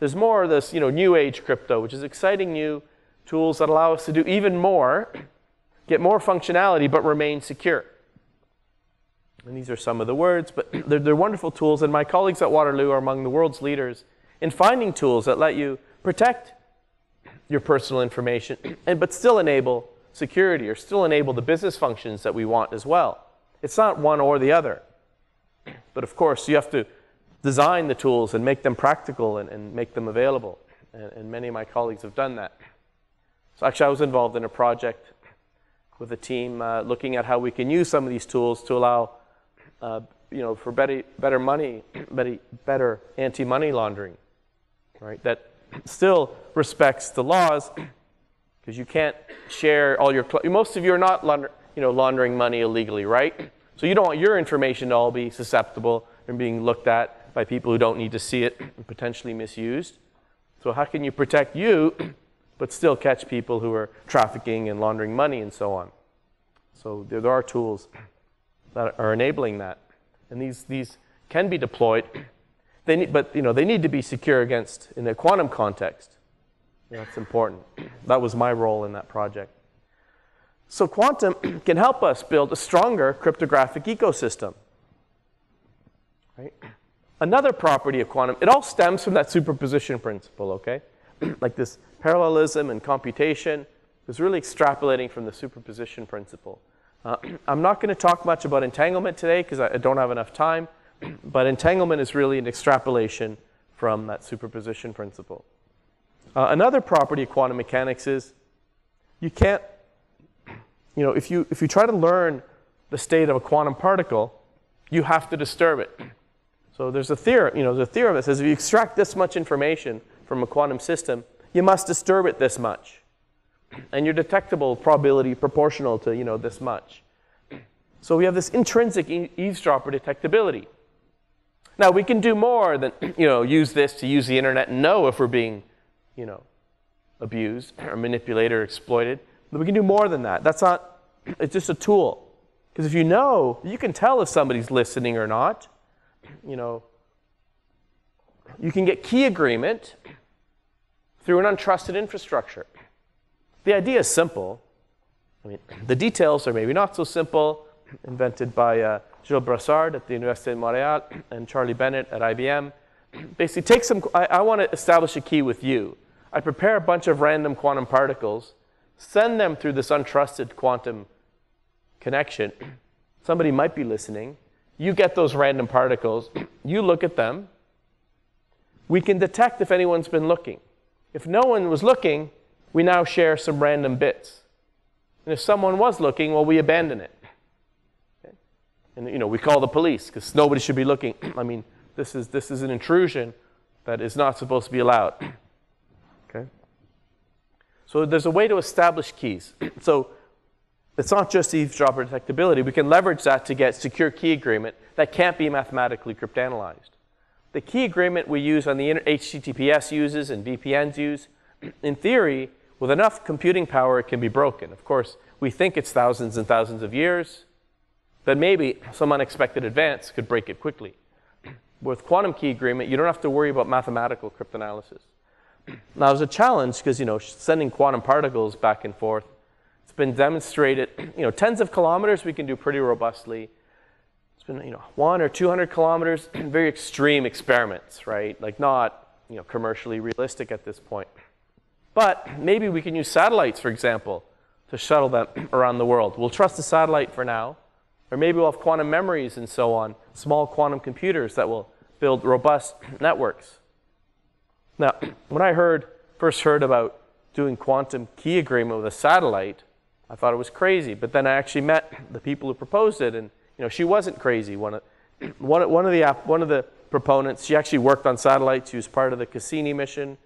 There's more of this, you know, new age crypto, which is exciting new tools that allow us to do even more, get more functionality, but remain secure. And these are some of the words, but [CLEARS THROAT] they're, they're wonderful tools. And my colleagues at Waterloo are among the world's leaders in finding tools that let you protect your personal information, [CLEARS THROAT] and but still enable security or still enable the business functions that we want as well. It's not one or the other. But of course, you have to design the tools and make them practical and, and make them available. And, and, many of my colleagues have done that. So actually, I was involved in a project with a team uh, looking at how we can use some of these tools to allow, uh, you know, for better, better money, [CLEARS THROAT] better, better anti-money laundering, right? That still respects the laws, [CLEARS THROAT] because you can't share all your most of you are not launder, you know laundering money illegally right so you don't want your information to all be susceptible and being looked at by people who don't need to see it and potentially misused so how can you protect you but still catch people who are trafficking and laundering money and so on so there, there are tools that are enabling that and these these can be deployed They need, but you know, they need to be secure against in a quantum context. That's important. That was my role in that project. So quantum [CLEARS THROAT] can help us build a stronger cryptographic ecosystem. Right? Another property of quantum, it all stems from that superposition principle, okay? [CLEARS THROAT] like this parallelism and computation is really extrapolating from the superposition principle. Uh, [CLEARS THROAT] I'm not going to talk much about entanglement today because I, I don't have enough time, but entanglement is really an extrapolation from that superposition principle. Uh, another property of quantum mechanics is you can't, you know, if you, if you try to learn the state of a quantum particle, you have to disturb it. So there's a theorem, you know, a theorem that says if you extract this much information from a quantum system, you must disturb it this much. And your detectable probability proportional to, you know, this much. So we have this intrinsic eavesdropper detectability. Now we can do more than, [CLEARS THROAT] you know, use this to use the internet and know if we're being, you know, abused or manipulated or exploited. But we can do more than that. That's not, it's just a tool. Because if you know, you can tell if somebody's listening or not. You know, you can get key agreement through an untrusted infrastructure. The idea is simple. I mean, the details are maybe not so simple, invented by uh, Gilles Brassard at the Université de Montréal and Charlie Bennett at IBM. Basically, take some, I, I want to establish a key with you. I prepare a bunch of random quantum particles, send them through this untrusted quantum connection. Somebody might be listening. You get those random particles, you look at them. We can detect if anyone's been looking. If no one was looking, we now share some random bits. And if someone was looking, well, we abandon it. Okay? And you know, we call the police because nobody should be looking. [CLEARS THROAT] I mean, this is, this is an intrusion that is not supposed to be allowed. [CLEARS THROAT] So there's a way to establish keys. [CLEARS THROAT] So it's not just eavesdropper detectability. We can leverage that to get secure key agreement that can't be mathematically cryptanalyzed. The key agreement we use on the HTTPS uses and VPNs use, [CLEARS THROAT] in theory, with enough computing power, it can be broken. Of course, we think it's thousands and thousands of years, but maybe some unexpected advance could break it quickly. [CLEARS THROAT] With quantum key agreement, you don't have to worry about mathematical cryptanalysis. Now, there's a challenge because, you know, sending quantum particles back and forth, it's been demonstrated, [CLEARS THROAT] you know, tens of kilometers we can do pretty robustly It's been, you know, one or 200 kilometers, [CLEARS THROAT] very extreme experiments, right? Like not, you know, commercially realistic at this point. But maybe we can use satellites, for example, to shuttle them [CLEARS THROAT] around the world. We'll trust the satellite for now, or maybe we'll have quantum memories and so on, small quantum computers that will build robust networks. Now, when I heard, first heard about doing quantum key agreement with a satellite, I thought it was crazy. But then I actually met the people who proposed it, and you know, she wasn't crazy. One of, one, one, of the, one of the proponents, she actually worked on satellites. She was part of the Cassini mission,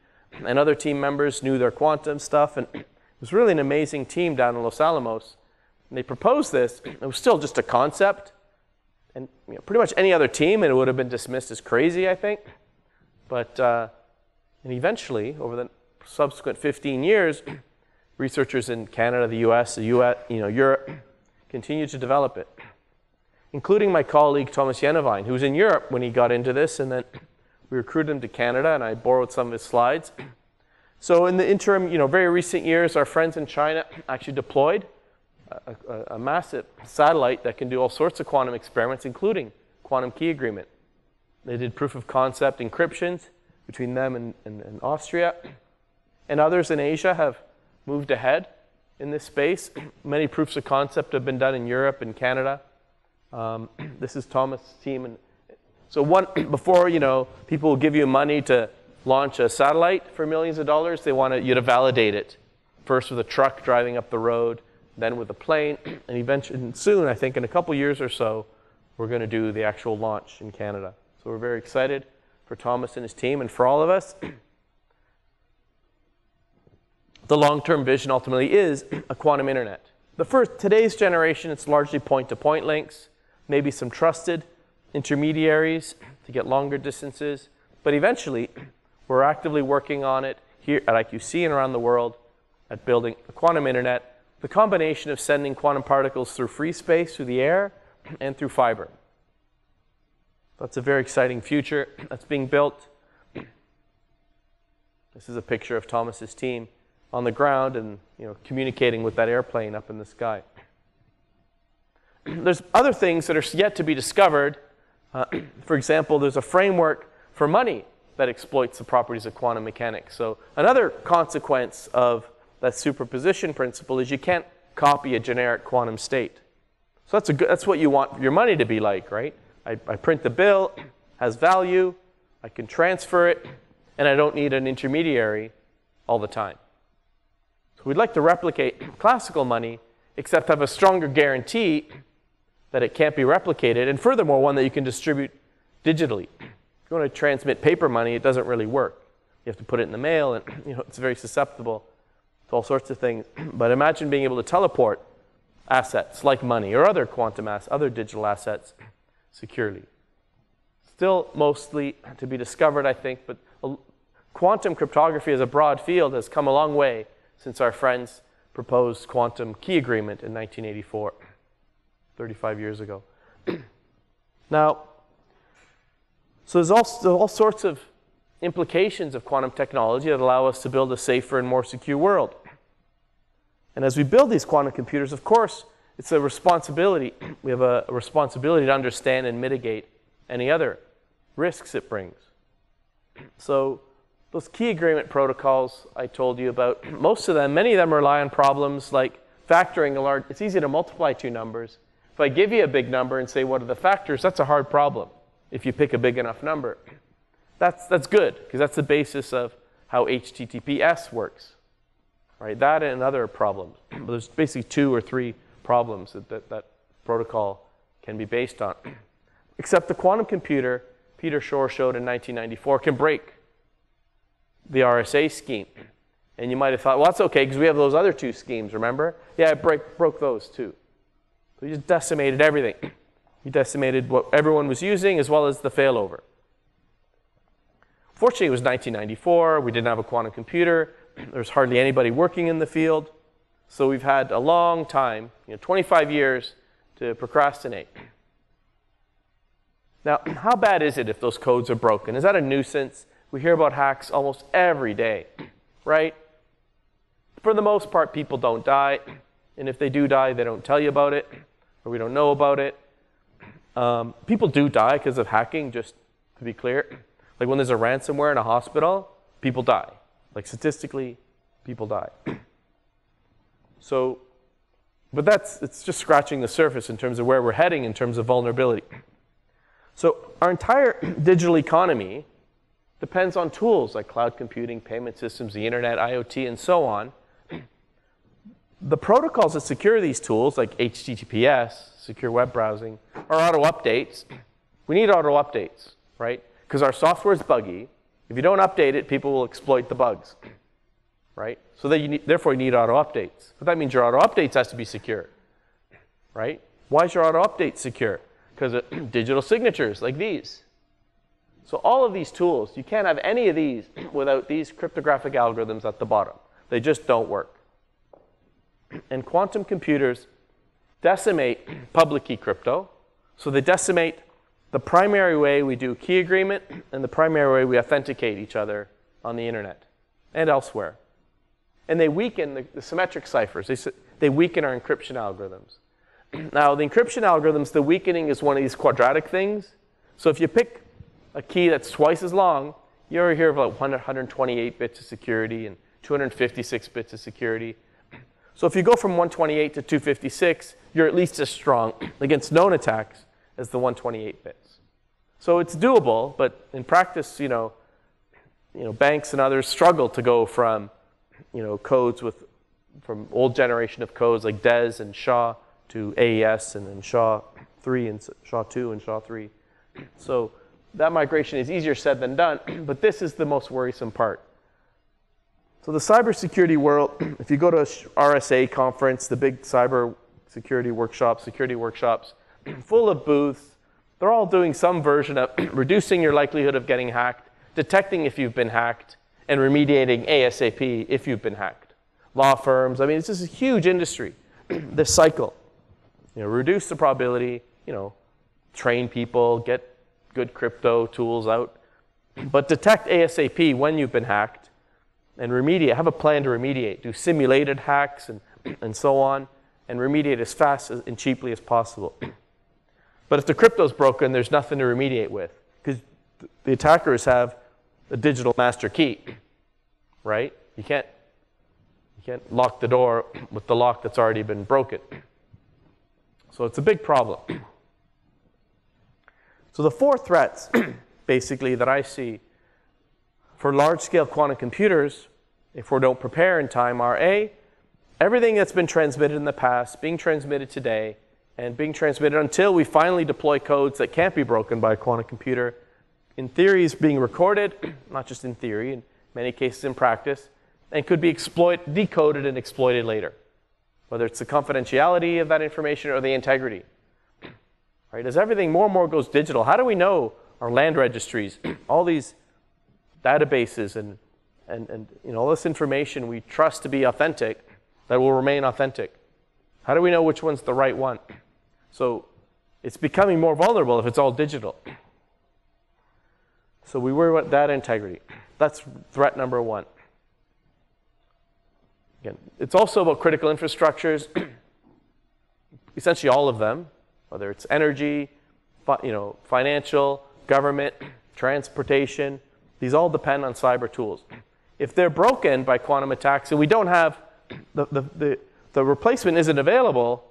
and other team members knew their quantum stuff. And it was really an amazing team down in Los Alamos. And they proposed this. It was still just a concept. And you know, pretty much any other team, and it would have been dismissed as crazy, I think. But uh, and eventually, over the subsequent 15 years, [CLEARS THROAT] researchers in Canada, the U.S., the U.S., you know, Europe, [CLEARS THROAT] continued to develop it including my colleague Thomas Jennewein, who was in Europe when he got into this, and then [CLEARS THROAT] we recruited him to Canada, and I borrowed some of his slides. So in the interim, you know, very recent years, our friends in China actually deployed a, a, a massive satellite that can do all sorts of quantum experiments, including quantum key agreement. They did proof of concept encryptions between them and, and, and Austria. And others in Asia have moved ahead in this space. [CLEARS THROAT] Many proofs of concept have been done in Europe and Canada. Um, [CLEARS THROAT] this is Thomas' team. And so one, [CLEARS THROAT] before, you know, people will give you money to launch a satellite for millions of dollars, they want you to validate it. First with a truck driving up the road, then with a plane, and eventually, soon, I think in a couple years or so, we're going to do the actual launch in Canada. So we're very excited for Thomas and his team and for all of us. [CLEARS THROAT] the long-term vision ultimately is a quantum internet. The first, today's generation, it's largely point-to-point links maybe some trusted intermediaries to get longer distances. But eventually, we're actively working on it here at IQC and around the world at building a quantum internet, the combination of sending quantum particles through free space, through the air, and through fiber. That's a very exciting future that's being built. This is a picture of Thomas's team on the ground and you know, communicating with that airplane up in the sky. There's other things that are yet to be discovered. Uh, [CLEARS THROAT] for example, there's a framework for money that exploits the properties of quantum mechanics. So another consequence of that superposition principle is you can't copy a generic quantum state. So that's, a good, that's what you want your money to be like, right? I, I print the bill, has value, I can transfer it, and I don't need an intermediary all the time. So we'd like to replicate classical money, except have a stronger guarantee that it can't be replicated, and furthermore, one that you can distribute digitally. If you want to transmit paper money, it doesn't really work. You have to put it in the mail, and [CLEARS THROAT] you know, it's very susceptible to all sorts of things. [CLEARS THROAT] But imagine being able to teleport assets like money or other quantum assets, other digital assets securely. Still mostly to be discovered, I think, but quantum cryptography as a broad field has come a long way since our friends proposed quantum key agreement in 1984, 35 years ago. [CLEARS THROAT] now, so there's also all sorts of implications of quantum technology that allow us to build a safer and more secure world. And as we build these quantum computers, of course, it's a responsibility. [CLEARS THROAT] We have a, responsibility to understand and mitigate any other risks it brings. [CLEARS THROAT] So, those key agreement protocols I told you about, [CLEARS THROAT] most of them, many of them rely on problems like factoring a large, it's easy to multiply two numbers. If I give you a big number and say, what are the factors, that's a hard problem if you pick a big enough number. That's, that's good, because that's the basis of how HTTPS works right? That and other problems. But there's basically two or three problems that, that that protocol can be based on. [CLEARS THROAT] Except the quantum computer, Peter Shor showed in 1994, can break the RSA scheme. And you might have thought, well, that's okay because we have those other two schemes, remember? Yeah, it break, broke those too. So you just decimated everything. [CLEARS THROAT] You decimated what everyone was using as well as the failover. Fortunately, it was 1994. We didn't have a quantum computer. [CLEARS THROAT] There's hardly anybody working in the field. So we've had a long time, you know, 25 years to procrastinate. Now, [CLEARS THROAT] how bad is it if those codes are broken? Is that a nuisance? We hear about hacks almost every day, right? For the most part, people don't die. And if they do die, they don't tell you about it, or we don't know about it. Um, people do die because of hacking, just to be clear. Like when there's a ransomware in a hospital, people die. Like statistically, people die. [CLEARS THROAT] So, but that's it's just scratching the surface in terms of where we're heading in terms of vulnerability. So our entire [CLEARS THROAT] digital economy depends on tools like cloud computing, payment systems, the internet, IoT, and so on. [CLEARS THROAT] The protocols that secure these tools, like HTTPS, secure web browsing, are auto updates. [CLEARS THROAT] We need auto updates, right? Because our software is buggy, if you don't update it, people will exploit the bugs, right? So that you need, therefore you need auto updates. But that means your auto updates has to be secure, right? Why is your auto update secure? Because of [CLEARS THROAT] digital signatures like these. So all of these tools, you can't have any of these [CLEARS THROAT] without these cryptographic algorithms at the bottom. They just don't work. [CLEARS THROAT] And quantum computers decimate public key crypto. So they decimate the primary way we do key agreement and the primary way we authenticate each other on the internet and elsewhere. And they weaken the, the symmetric ciphers. They, they weaken our encryption algorithms. [CLEARS THROAT] now, the encryption algorithms, the weakening is one of these quadratic things. So if you pick a key that's twice as long, you ever hear like 128 bits of security and 256 bits of security. [CLEARS THROAT] So if you go from 128 to 256, you're at least as strong [CLEARS THROAT] against known attacks as the 128 bits. So it's doable, but in practice, you know, you know, banks and others struggle to go from, you know, codes with, from old generation of codes like DES and SHA to AES and then SHA 3 and SHA 2 and SHA 3. So that migration is easier said than done, [CLEARS THROAT] but this is the most worrisome part. So the cybersecurity world, [CLEARS THROAT] if you go to a RSA conference, the big cyber security workshops, security workshops, [CLEARS THROAT] full of booths, they're all doing some version of reducing your likelihood of getting hacked, detecting if you've been hacked, and remediating ASAP if you've been hacked. Law firms, I mean, it's just a huge industry, [CLEARS THROAT] this cycle. You know, reduce the probability, you know, train people, get good crypto tools out. But detect ASAP when you've been hacked and remediate. Have a plan to remediate. Do simulated hacks and, [CLEARS THROAT] and so on, and remediate as fast as, and cheaply as possible. But if the crypto's broken, there's nothing to remediate with because the attackers have a digital master key, right? You can't, you can't lock the door with the lock that's already been broken. So it's a big problem. So the four threats, [CLEARS THROAT] basically, that I see for large-scale quantum computers, if we don't prepare in time, are A, everything that's been transmitted in the past, being transmitted today, and being transmitted until we finally deploy codes that can't be broken by a quantum computer. In theory, is being recorded, [CLEARS THROAT] not just in theory, in many cases in practice, and could be exploit, decoded and exploited later, whether it's the confidentiality of that information or the integrity. [CLEARS THROAT] Right? As everything more and more goes digital, how do we know our land registries, [CLEARS THROAT] all these databases and, and, and you know, all this information we trust to be authentic, that will remain authentic? How do we know which one's the right one? So it's becoming more vulnerable if it's all digital. So we worry about data integrity. That's threat number one. Again, it's also about critical infrastructures, [CLEARS THROAT] essentially all of them, whether it's energy, you know, financial, government, [CLEARS THROAT] transportation. These all depend on cyber tools. If they're broken by quantum attacks and we don't have [CLEARS THROAT] the, the, the, the replacement isn't available,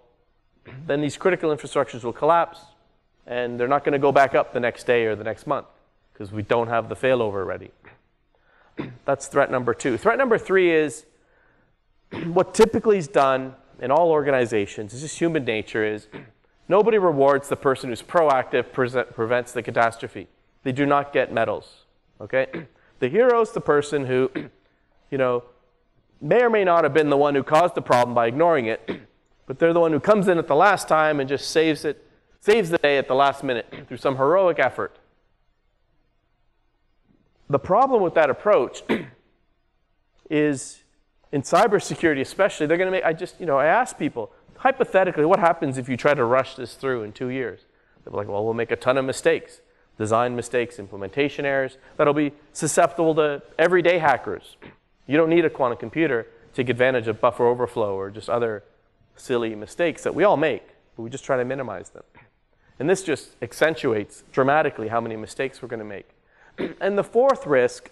then these critical infrastructures will collapse and they're not going to go back up the next day or the next month because we don't have the failover ready. That's threat number two. Threat number three is [CLEARS THROAT] what typically is done in all organizations, it's just human nature, is nobody rewards the person who's proactive, prevents the catastrophe. They do not get medals. Okay? [CLEARS THROAT] The hero is the person who, [CLEARS THROAT] you know, may or may not have been the one who caused the problem by ignoring it, but they're the one who comes in at the last time and just saves it, saves the day at the last minute through some heroic effort. The problem with that approach [CLEARS THROAT] is in cybersecurity, especially, they're going to make, I just, you know, I ask people, hypothetically, what happens if you try to rush this through in two years? They're like, well, we'll make a ton of mistakes design mistakes, implementation errors that'll be susceptible to everyday hackers. You don't need a quantum computer to take advantage of buffer overflow or just other silly mistakes that we all make, but we just try to minimize them. And this just accentuates dramatically how many mistakes we're going to make. [CLEARS THROAT] And the fourth risk,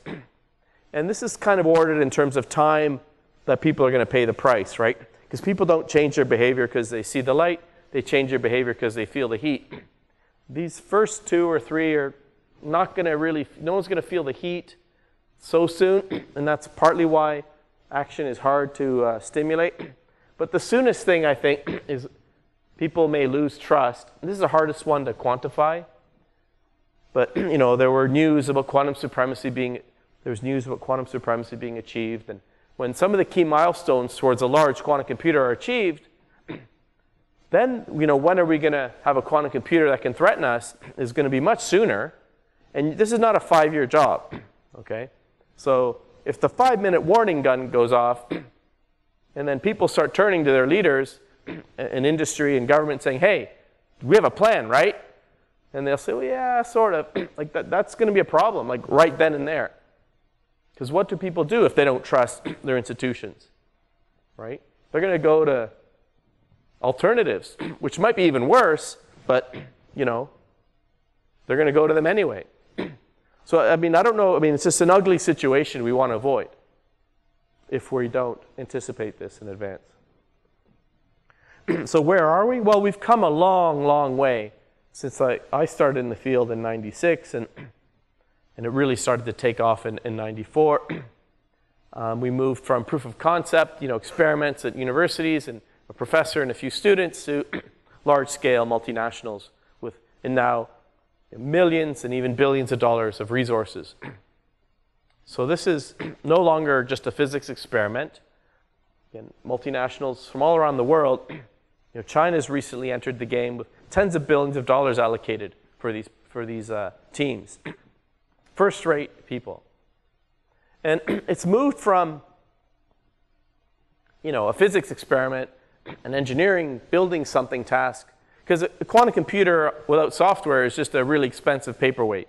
[CLEARS THROAT] and this is kind of ordered in terms of time that people are going to pay the price, right? Because people don't change their behavior because they see the light, they change their behavior because they feel the heat. [CLEARS THROAT] These first two or three are not going to really, no one's going to feel the heat so soon, and that's partly why action is hard to uh, stimulate. But the soonest thing, I think, is people may lose trust. This is the hardest one to quantify. But, [CLEARS THROAT] you know, there were news about quantum supremacy being, there was news about quantum supremacy being achieved. And when some of the key milestones towards a large quantum computer are achieved, [CLEARS THROAT] then, you know, when are we going to have a quantum computer that can threaten us [CLEARS THROAT] is going to be much sooner. And this is not a five-year job, okay? So if the five minute warning gun goes off, and then people start turning to their leaders in industry and government saying, hey, we have a plan, right? And they'll say, well, yeah, sort of. [CLEARS THROAT] like that, that's going to be a problem, like right then and there. Because what do people do if they don't trust [CLEARS THROAT] their institutions, right? They're going to go to alternatives, [CLEARS THROAT] which might be even worse, but, you know, they're going to go to them anyway. So, I mean, I don't know. I mean, it's just an ugly situation we want to avoid if we don't anticipate this in advance. so, where are we? Well, we've come a long, long way since I, I started in the field in 96, and, and it really started to take off in, in 94. [CLEARS THROAT] Um, we moved from proof of concept, you know, experiments at universities and a professor and a few students to [CLEARS THROAT] large scale multinationals with, and now millions and even billions of dollars of resources. [CLEARS THROAT] So this is no longer just a physics experiment. Again, multinationals from all around the world, you know, China's recently entered the game with tens of billions of dollars allocated for these, for these uh, teams. [CLEARS THROAT] First-rate people. And [CLEARS THROAT] it's moved from, you know, a physics experiment, an engineering building something task, Because a quantum computer without software is just a really expensive paperweight.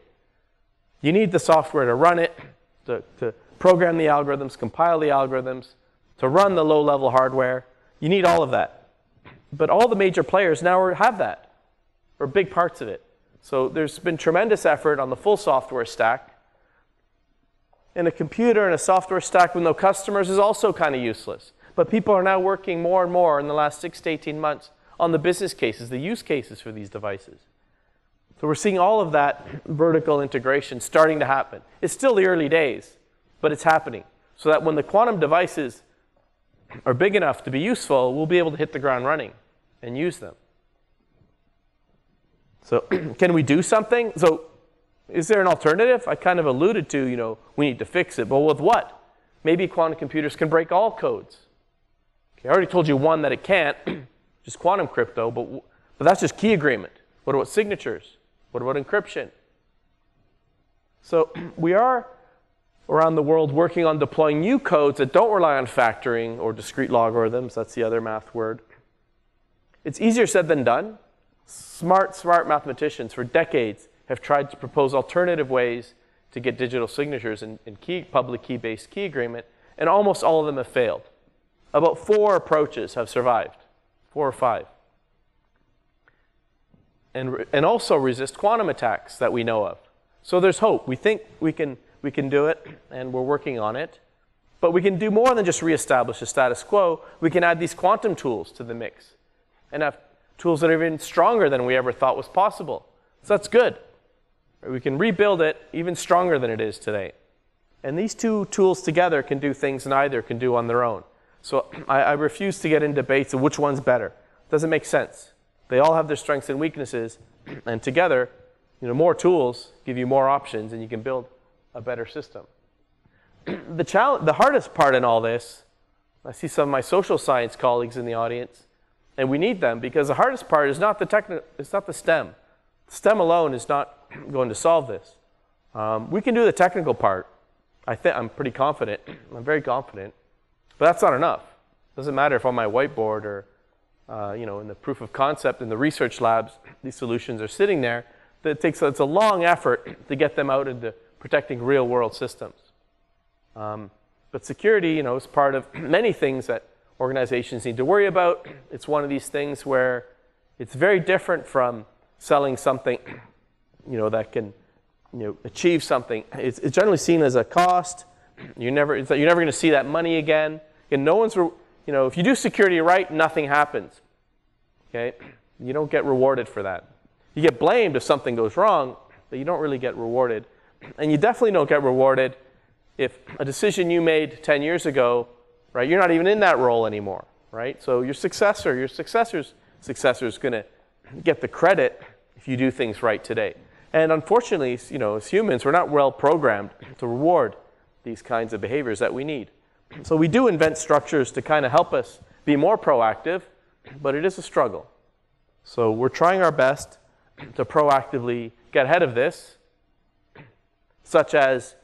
You need the software to run it, to, to program the algorithms, compile the algorithms, to run the low level hardware. You need all of that. But all the major players now have that, or big parts of it. So there's been tremendous effort on the full software stack. And a computer and a software stack with no customers is also kind of useless. But people are now working more and more in the last six to 18 months on the business cases, the use cases for these devices. So we're seeing all of that vertical integration starting to happen. It's still the early days, but it's happening. So that when the quantum devices are big enough to be useful, we'll be able to hit the ground running and use them. So [CLEARS THROAT] can we do something? So is there an alternative? I kind of alluded to, you know, we need to fix it, but with what? Maybe quantum computers can break all codes. Okay, I already told you one that it can't, [CLEARS THROAT] just quantum crypto, but, but that's just key agreement. What about signatures? What about encryption? So [CLEARS THROAT] we are around the world working on deploying new codes that don't rely on factoring or discrete logarithms. That's the other math word. It's easier said than done. Smart, smart mathematicians for decades have tried to propose alternative ways to get digital signatures in, in key, public key-based key agreement, and almost all of them have failed. About four approaches have survived, four or five. And, and also resist quantum attacks that we know of. So there's hope. We think we can we can do it, and we're working on it. But we can do more than just reestablish the status quo. We can add these quantum tools to the mix and have tools that are even stronger than we ever thought was possible. So that's good. We can rebuild it even stronger than it is today. And these two tools together can do things neither can do on their own. So [CLEARS THROAT] I, I refuse to get in debates of which one's better. It doesn't make sense. They all have their strengths and weaknesses, [CLEARS THROAT] and together, you know, more tools give you more options, and you can build a better system. [CLEARS THROAT] the, challenge, the hardest part in all this, I see some of my social science colleagues in the audience, and we need them because the hardest part is not the techni- it's not the STEM. STEM alone is not [CLEARS THROAT] going to solve this. Um, we can do the technical part. I think I'm pretty confident. [CLEARS THROAT] I'm very confident, but that's not enough. It doesn't matter if on my whiteboard or uh, you know in the proof of concept in the research labs [CLEARS THROAT] these solutions are sitting there. That it takes it's a long effort to get them out into protecting real world systems. Um, but security, you know, is part of many things that organizations need to worry about. It's one of these things where it's very different from selling something, you know, that can, you know, achieve something. It's, it's generally seen as a cost. You never, you're never going to see that money again. And no one's, you know, if you do security right, nothing happens. Okay, you don't get rewarded for that. You get blamed if something goes wrong, but you don't really get rewarded and you definitely don't get rewarded if a decision you made 10 years ago, right, you're not even in that role anymore, right? So your successor, your successor's successor is going to get the credit if you do things right today. And unfortunately, you know, as humans, we're not well programmed to reward these kinds of behaviors that we need. So we do invent structures to kind of help us be more proactive, but it is a struggle. So we're trying our best to proactively get ahead of this such as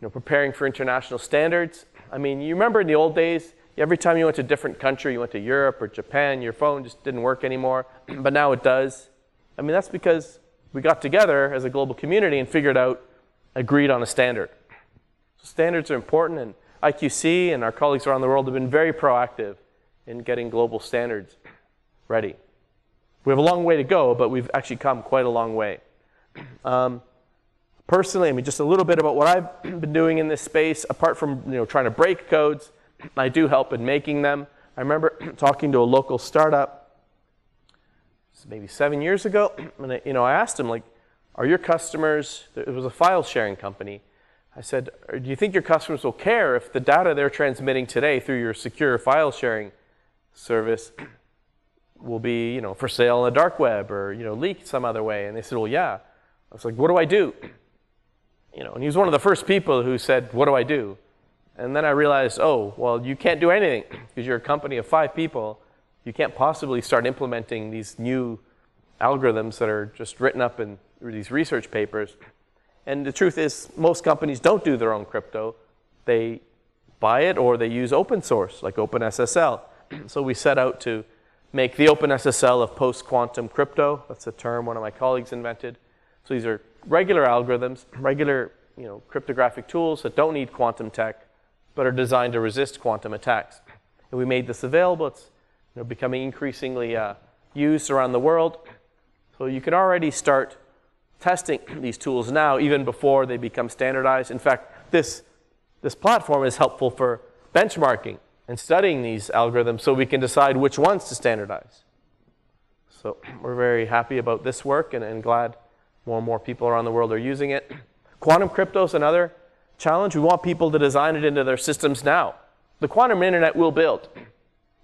you know, preparing for international standards. I mean, you remember in the old days, every time you went to a different country, you went to Europe or Japan, your phone just didn't work anymore, [CLEARS THROAT] but now it does. I mean, that's because we got together as a global community and figured out, agreed on a standard. So standards are important, and IQC and our colleagues around the world have been very proactive in getting global standards ready. We have a long way to go, but we've actually come quite a long way. [CLEARS THROAT] Um, personally, I mean, just a little bit about what I've [CLEARS THROAT] been doing in this space, apart from you know trying to break codes, I do help in making them. I remember [CLEARS THROAT] talking to a local startup maybe seven years ago, [CLEARS THROAT] and I, you know, I asked them like, "Are your customers?" It was a file sharing company. I said, "Do you think your customers will care if the data they're transmitting today through your secure file sharing service will be, you know, for sale on the dark web or you know leaked some other way?" And they said, "Well, yeah." I was like, "What do I do?" You know, and he was one of the first people who said, What do I do? And then I realized, oh, well, you can't do anything because you're a company of five people. You can't possibly start implementing these new algorithms that are just written up in these research papers. And the truth is, most companies don't do their own crypto. They buy it or they use open source, like OpenSSL. [CLEARS THROAT] so we set out to make the OpenSSL of post-quantum crypto. That's a term one of my colleagues invented. So these are regular algorithms, regular you know, cryptographic tools that don't need quantum tech, but are designed to resist quantum attacks. And we made this available. It's you know, becoming increasingly uh, used around the world. So you can already start testing [CLEARS THROAT] these tools now, even before they become standardized. In fact, this, this platform is helpful for benchmarking and studying these algorithms so we can decide which ones to standardize. So we're very happy about this work and, and glad more and more people around the world are using it. Quantum crypto is another challenge. We want people to design it into their systems now. The quantum internet will build.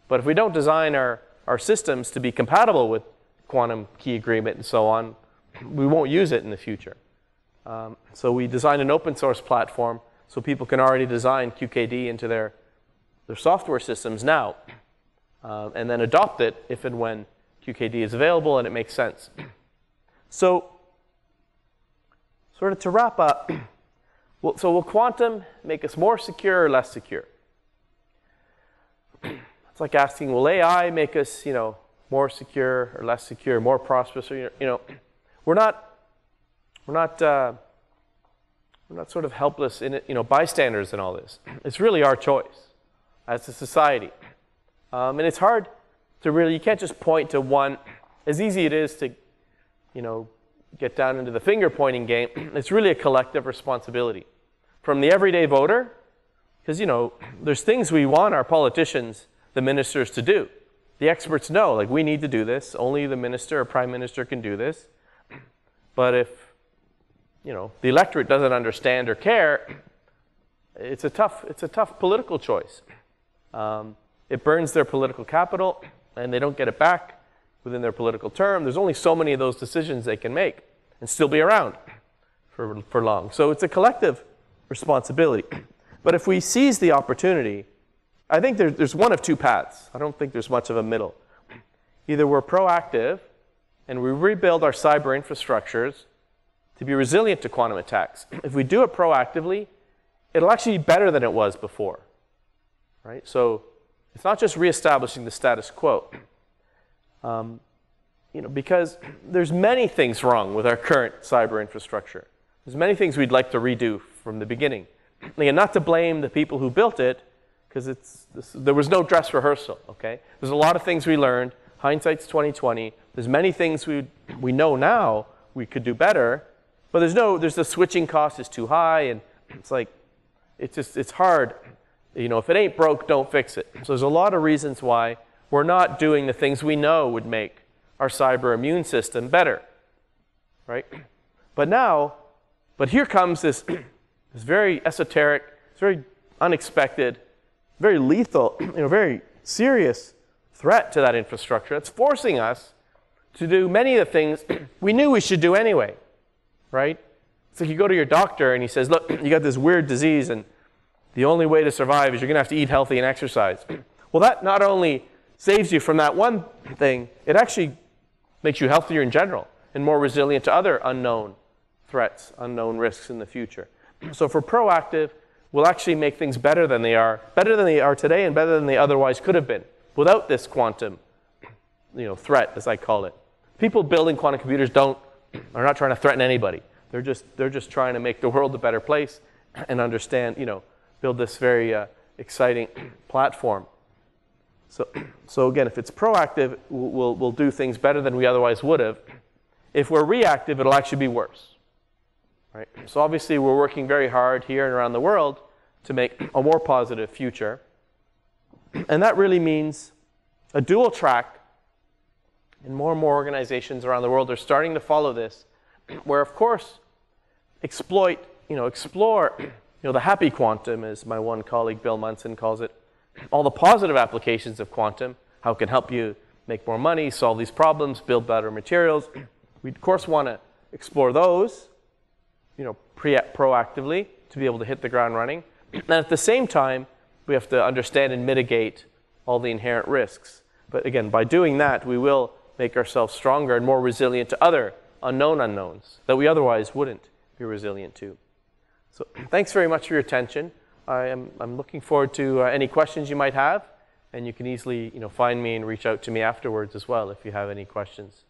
But if we don't design our, our systems to be compatible with quantum key agreement and so on, we won't use it in the future. Um, so we designed an open source platform so people can already design QKD into their, their software systems now uh, and then adopt it if and when QKD is available and it makes sense. So sort of to wrap up, [CLEARS THROAT] well, so will quantum make us more secure or less secure? [CLEARS THROAT] It's like asking, will AI make us, you know, more secure or less secure, more prosperous? Or, you know, [CLEARS THROAT] we're not, we're not, uh, we're not sort of helpless in it, you know, bystanders in all this. It's really our choice as a society, um, and it's hard to really. You can't just point to one. As easy it is to, you know, get down into the finger pointing game. [CLEARS THROAT] It's really a collective responsibility from the everyday voter, because you know, there's things we want our politicians, the ministers, to do. The experts know, like, we need to do this. Only the minister or prime minister can do this. [CLEARS THROAT] But if, you know, the electorate doesn't understand or care, [CLEARS THROAT] it's a tough, it's a tough political choice. Um, it burns their political capital, and they don't get it back within their political term. There's only so many of those decisions they can make and still be around for, for long. So it's a collective responsibility. [CLEARS THROAT] But if we seize the opportunity I think there, there's one of two paths. I don't think there's much of a middle. Either we're proactive and we rebuild our cyber infrastructures to be resilient to quantum attacks. [CLEARS THROAT] If we do it proactively, it'll actually be better than it was before. Right? So it's not just reestablishing the status quo. Um, you know, because there's many things wrong with our current cyber infrastructure. There's many things we'd like to redo from the beginning. Again, not to blame the people who built it, because it's there was no dress rehearsal. Okay, there's a lot of things we learned. Hindsight's 2020. There's many things we we know now we could do better, but there's no there's the switching cost is too high, and it's like it's just it's hard. You know, if it ain't broke, don't fix it. So there's a lot of reasons why we're not doing the things we know would make our cyber immune system better, right? But now, but here comes this [CLEARS THROAT] this very esoteric, it's very unexpected very lethal, [CLEARS THROAT] you know, very serious threat to that infrastructure. It's forcing us to do many of the things [CLEARS THROAT] we knew we should do anyway, right? It's like you go to your doctor and he says, look, you got this weird disease and the only way to survive is you're going to have to eat healthy and exercise. Well, that not only saves you from that one thing, it actually makes you healthier in general and more resilient to other unknown threats, unknown risks in the future. [CLEARS THROAT] So, for proactive, we'll actually make things better than they are, better than they are today and better than they otherwise could have been without this quantum [CLEARS THROAT] you know, threat, as I call it. People building quantum computers don't, [CLEARS THROAT] are not trying to threaten anybody. They're just, they're just trying to make the world a better place and understand, you know, build this very uh, exciting platform. So, [CLEARS THROAT] so again, if it's proactive, we'll, we'll do things better than we otherwise would have. If we're reactive, it'll actually be worse. Right? So obviously, we're working very hard here and around the world to make [CLEARS THROAT] a more positive future. And that really means a dual track. And more and more organizations around the world are starting to follow this, [CLEARS THROAT] where, of course, exploit, you know, explore, you know, the happy quantum, as my one colleague Bill Munson calls it, all the positive applications of quantum, how it can help you make more money, solve these problems, build better materials. We, of course, want to explore those you know, pre- proactively to be able to hit the ground running. And at the same time, we have to understand and mitigate all the inherent risks. But again, by doing that, we will make ourselves stronger and more resilient to other unknown unknowns that we otherwise wouldn't be resilient to. So thanks very much for your attention. I am, I'm looking forward to uh, any questions you might have. and you can easily you know, find me and reach out to me afterwards as well if you have any questions.